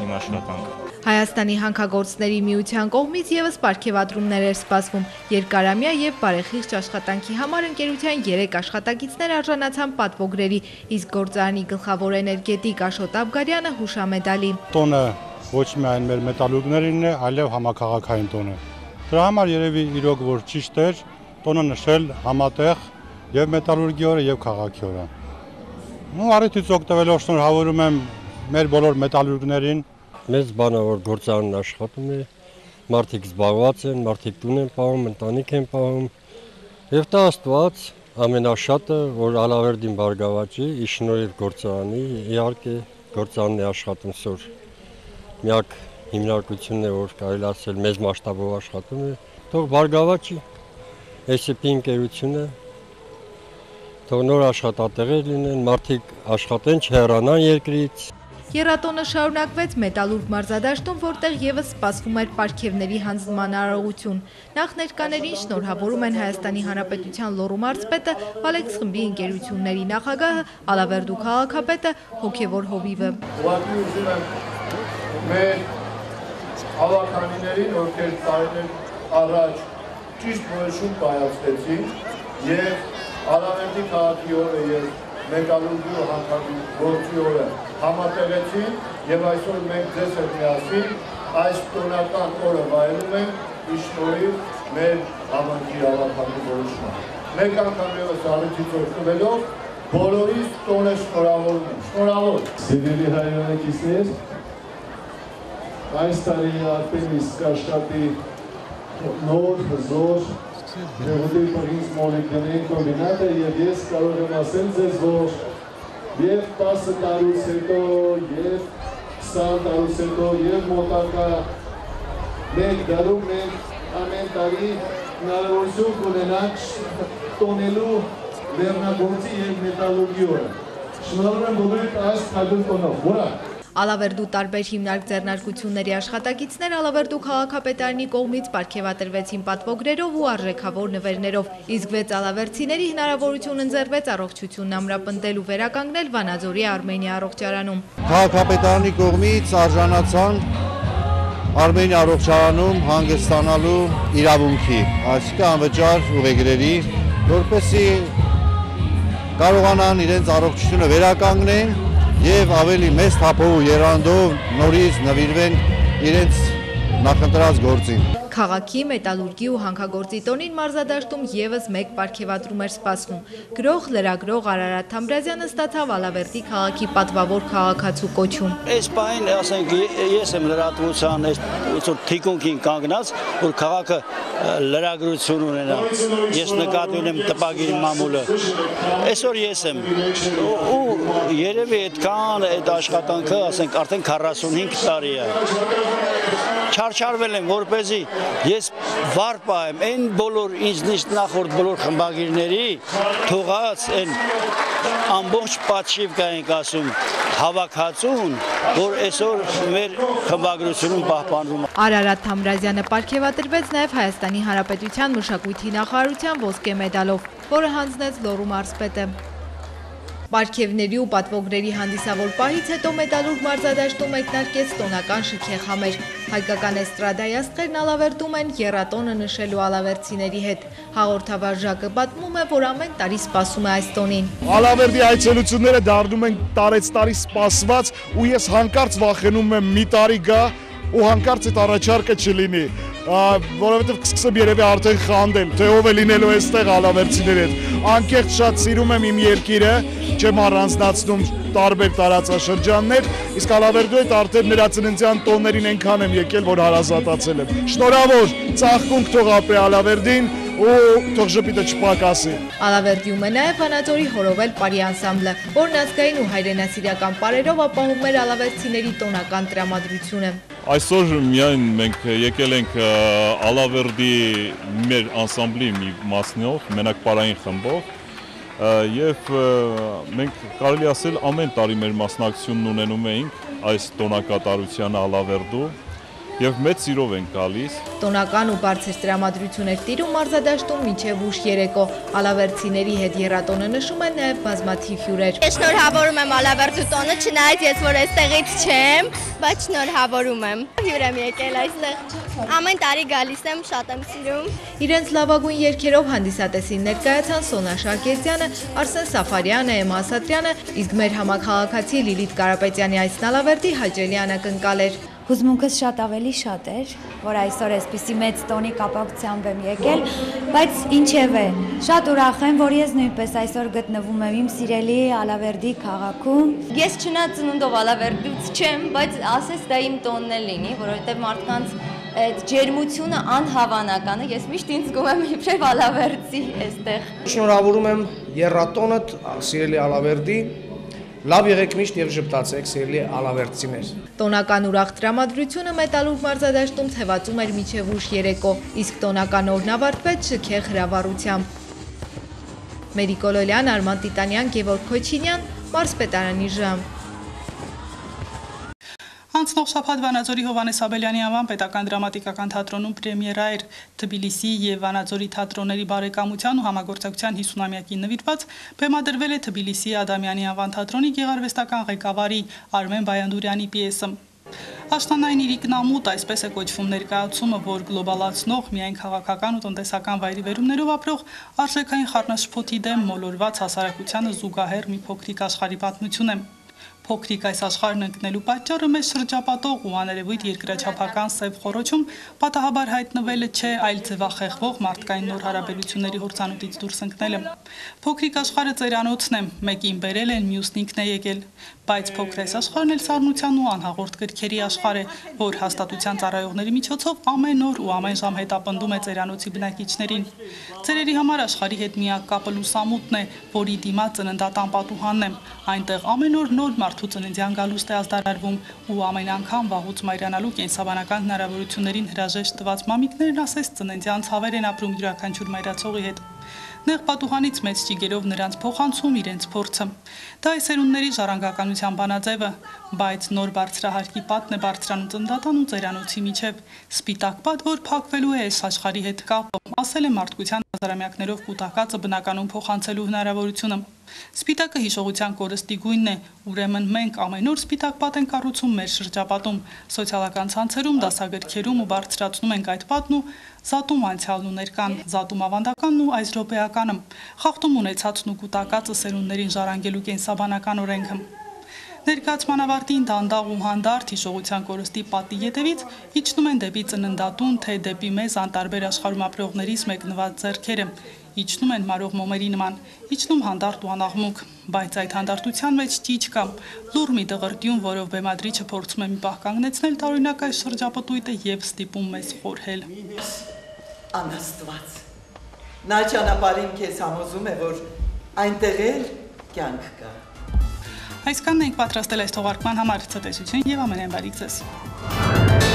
իմ աշխատանքը։ Հայաստանի հանքագործների միության կողմից եւս ապարքեվատրումներ էր սպասվում։ Երկարամյա եւ բարեխիղճ աշխատանքի համար ընկերության 3 աշխատակիցներ արժանացան պատվոգրերի, իսկ գործարանի գլխավոր էներգետիկ Աշոտ Աբգարյանը հուշամեդալի։ Տոնը ոչ միայն մեր մետալուրգներին է, այլև համակարգային տոնը։ Դրա համար երևի իրոք որ ճիշտ էր տոնը նշել համատեղ եւ մետալուրգի օրը եւ քաղաքի օրը։ Ну առիթից օգտվելով շնորհավորում եմ մեր բոլոր մետալուրգներին մեծ բանավոր գործարանն աշխատում է մարդիկ զբաղված են, մարդիկ տուն են պահում, ընտանիք են պահում։ Եվ դա Աստված ամենաշատը, որ Ալավերդին բարգավաճի, ի շնորհիվ գործարանի, իհարկե գործարանն է աշխատում սոր։ Միակ հիմնարկությունն է, որ կարելի ասել մեծ մասշտաբով աշխատում է, թող բարգավաճի SCP ընկերությունը թող նոր աշխատատեղեր լինեն, մարդիկ աշխատեն, չհեռանան երկրից։ Երատոնը շարունակվեց Մետալուրգ մարզադաշտում, որտեղ եւս սպասվում էր ապարքևների հանձնման արարողություն։ Նախ ներկաներին շնորհավորում են Հայաստանի Հանրապետության լոռու մարզպետը, Վալեքս խմբի ընկերությունների նախագահը, Ալավերդու քաղաքապետը, հոգևոր հովիվը։ Ուղղակի ուզում եմ մեր հավաքանիներին, ովքեր տարիներ առաջ ճիշտ որոշում կայացրեցին եւ Արավերդի քաղաքի օրը եւ Մեկալուգի հանքավի գործի օրը համատեղեցին եւ այսօր մենք ձեզ հետ միասին այս տոնական օրը վայելում ենք իշնորհիվ մեր համանքի հավաքանի որոշման։ Մեկ անգամ եւս առիթից օգտվելով բոլորիս տոնը շնորհավորում եմ։ Շնորհավոր։ Սիրելի հայրենակիցներ, այս տարի արդեն իսկ աշխատի նոր, հզոր Ժողովրդի պրինց մոլեկնային կոմբինատը եւ ես կարող եմ ասել ձեզ, որ եւ 10 տարուց հետո եւ 20 տարուց հետո եւ մոտակա մեկ դարում մենք ամեն տարի հնարավորություն կունենանք տոնելու վերնագործի եւ մետալուրգի օրը։ Շնորհում եմ բոլորիդ այս քաջուն տոնով։ Ուրա! Ալավերդու տարբեր հիմնարկ ձեռնարկությունների աշխատակիցներ Ալավերդու քաղաքապետարանի կողմից ապարգևատրվեցին պատվոգրերով ու արժեքավոր նվերներով, իսկ վեց ալավերցիների հնարավորություն ընձեռվեց առողջությունն ամրապնդել ու վերականգնել Վանաձորի Արմենիա առողջարանում։ Քաղաքապետարանի կողմից արժանացան Արմենիա առողջարանում հանգստանալու իրավունքի, այսինքն անվճար ուղեգրերի, որպեսի կարողանան իրենց առողջությունը վերականգնեն եւ ավելի մեծ թափով ու երանդով նորից նվիրվեն իրենց նախընտրած գործին։ Քաղաքի, մետալուրգի ու հանքագործի տոնին մարզադաշտում եւս մեկ ապարքեվատրում էր սպասվում։ Գրող, լրագրող Արարատ Թամրազյանը ստացավ Ալավերդի քաղաքի պատվավոր քաղաքացու կոչում։ Այս բային, ասենք, ես եմ լրատվության այս որ թիկունքին կանգնած, որ քաղաքը լրագրություն ունենա։ Ես նկատի ունեմ տպագիր մամուլը։ Այսօր ես եմ ու երևի այդքան այդ աշխատանքը, ասենք, արդեն 45 տարի է չարչարվել եմ, որ เป զի ես վար պահեմ այն բոլոր ինձնից նախորդ բոլոր խմբագիրների թողած այն ամբողջ պատշիվկա ենք ասում հավաքածուն, որ այսօր մեր խմբագրությունում պահպանվում է։ Արարատ Թամրազյանը ապարգևատրվեց նաև Հայաստանի Հանրապետության մշակույթի նախարարության ոսկե մեդալով, որը հանձնեց Լոռու մարզպետը։ Պարքևների ու պատվոգրերի հանդիսավոր պահից հետո Մետալուրգ մարզադաշտում մեկնարկեց տոնական շքեխամեր։ Հայկական էստրադայի աստղերն ալավերտում են երատոնը նշելու ալավերցիների հետ։ Հաղորդավար Ժակը պատմում է, որ ամեն տարի սպասում է այս տոնին։ Ալավերդի այցելությունները դառնում են տարեց տարի սպասված ու ես հանկարծ վախենում եմ մի տարի գա ու հանկարծ այդ առաջարկը չլինի որովհետև կսկսեմ երևի արդեն խանդել, թե ով է լինելու այստեղ ալավերցիների հետ։ Անկեղծ շատ սիրում եմ իմ երկիրը, չեմ առանձնացնում տարբեր տարածաշրջաններ, իսկ ալավերդու հետ արդեն նրա ծննդյան տոններին այնքան եմ եկել, որ հարազատացել եմ։ Շնորհավոր, ծաղկունք թող ապրի ալավերդին ու թող ժպիտը չպակասի։ Ալավերդիում է նաև Վանաձորի հորովել բարի անսամբլը, որն ազգային ու հայրենասիրական պարերով ապահովում էր ալավերցիների տոնական տրամադրությունը։ Այսօր միայն մենք եկել ենք Ալավերդի մեր անսամբլի մի մասնով, մենակ պարային խմբով, եւ մենք կարելի ասել ամեն տարի մեր մասնակցությունն ունենում էինք այս տոնակատարության Ալավերդու եւ մեծ սիրով են գալիս։ Տոնական ու բարձր տրամադրություն էր տիրում մարզադաշտում մինչև ուշ երեկո։ Ալավերցիների հետ երատոնը նշում են նաեւ բազմաթիվ հյուրեր։ Ես շնորհավորում եմ Ալավերդու տոնը, չնայած ես որ այստեղից չեմ, բայց շնորհավորում եմ։ Հյուր եմ եկել այստեղ։ Ամեն տարի գալիս եմ, շատ եմ սիրում։ Իրենց լավագույն երգերով հանդիսատեսին ներկայացան Սոնա Շարգերտյանը, Արսեն Սաֆարյանը, Էմա Ասատրյանը, իսկ մեր համակարգացի Լիլիթ Կարապետյանի այս նալավերդի հաճելի անակնկալ էր։ Հուզմունքս շատ ավելի շատ էր, որ այսօր այսպիսի մեծ տոնի կապակցությամբ եմ եկել, բայց ինչևէ, շատ ուրախ եմ, որ ես նույնպես այսօր գտնվում եմ իմ սիրելի Ալավերդի քաղաքում։ Ես չնայած ծնունդով Ալավերդից չեմ, բայց ասես դա իմ տոնն է լինի, որովհետև մարդկանց այդ ջերմությունը անհավանական է։ Ես միշտ ինձ զգում եմ իբրև ալավերդի այստեղ։ Շնորհավորում եմ Երրատոնդ, սիրելի Ալավերդի, լավ եղեք միշտ եւ ժպտացեք, սիրելի ալավերդցիներ։ Տոնական ուրախ տրամադրությունը Մետալուրգ մարզադաշտում թևածում էր միջև ուշ երեկո, իսկ տոնական օրն ավարտվեց շքեղ հրավառությամբ։ Մերի Կոլոլյան, Արման Տիտանյան, Գևորգ Քոչինյան, Մարզպետարանի ժամ։ Անցնող շաբաթ Վանաձորի Հովանես Աբելյանի անվան պետական դրամատիկական թատրոնում պրեմիերա էր Թբիլիսի եւ Վանաձորի թատրոնների բարեկամության ու համագործակցության 50-ամյակին նվիրված բեմադրվել է Թբիլիսի Ադամյանի անվան թատրոնի գեղարվեստական ղեկավարի Արմեն Բայանդուրյանի պիեսը։ Աշտանային իրիկնամուտ այսպես է կոչվում ներկայացումը, որ գլոբալացնող միայն քաղաքական ու տնտեսական վայրի վերումներով ապրող արժեքային խառնաշփոթի դեմ մոլորված հասարակությանը զուգահեռ մի փոքրիկ աշխարհի պատմություն է փոքրիկ այս աշխարհն ընկնելու պատճառը մեզ շրջապատող ու աներևույթ երկրաչափական սև խորոչում պատահաբար հայտնվելը չէ, այլ ձևախեղվող մարդկային նոր հարաբերությունների հորցանուտից դուրս ընկնելը։ Փոքրիկ աշխարհը ծերանոցն է, մեկին բերել են, մյուսն ինքն է եկել, բայց փոքր այս աշխարհն էլ սառնության ու անհաղորդ գրքերի աշխարհ է, որ հաստատության ծառայողների միջոցով ամեն օր ու ամեն ժամ հետապնդում է ծերանոցի բնակիչներին։ Ծերերի համար աշխարհի հետ միակ կապը լուսամուտն է, որի դիմաց ծննդատան պատուհանն է։ Այնտեղ ամեն օր նոր մարդ մարդու ծննդյան գալուստ է ազդարարվում ու ամեն անգամ վաղուց մայրանալու կենսաբանական հնարավորություններին հրաժեշտ տված մամիկներն ասես ծննդյան ցավեր են ապրում յուրաքանչյուր մայրացողի հետ։ Նեղ պատուհանից մեծ ճիգերով նրանց փոխանցում իրենց փորձը։ Դա է սերունդների ժառանգականության բանաձևը, բայց նոր բարձրահարկի պատն է բարձրանում ծնդատան ու ծերանոցի միջև։ Սպիտակ պատ, որ փակվելու է այս աշխարհի հետ կապը, ասել է մարդկության հազարամյակներով կൂട്ടակածը բնականon փոխանցելու հնարավորությունը։ Սպիտակը հիշողության կորստի գույնն է, ուրեմն մենք ամեն օր սպիտակ պատ ենք կառուցում մեր շրջապատում, սոցիալական ցանցերում, դասագրքերում ու բարձրացնում ենք այդ պատն ու զատում անցյալն ու ներկան, զատում ավանդականն ու այս րոպեականը, խախտում ունեցածն ու կուտակածը սերունդներին ժառանգելու կենսաբանական օրենքը։ Ներկայացման ավարտին դանդաղ ու հանդարտ հիշողության կորստի պատի ետևից իջնում են դեպի ծննդատուն, թե դեպի մեզ անտարբեր աշխարհում ապրողներից մեկնված ձեռքերը, իջնում են մարող մոմերի նման, իջնում հանդարտ ու անաղմուկ, բայց այդ հանդարտության մեջ ճիչ կա, լուր մի դղրտյուն, որով բեմադրիչը փորձում է մի պահ կանգնեցնել տարօրինակ այս շրջապտույտը եւ ստիպում մեզ խորհել անաստված։ Նա ճանապարհին քեզ համոզում է, որ այնտեղ էլ կյանք կա։ Այսքանն ենք պատրաստել այս թողարկման համար ցտեսություն եւ ամենայն բարիք ձեզ։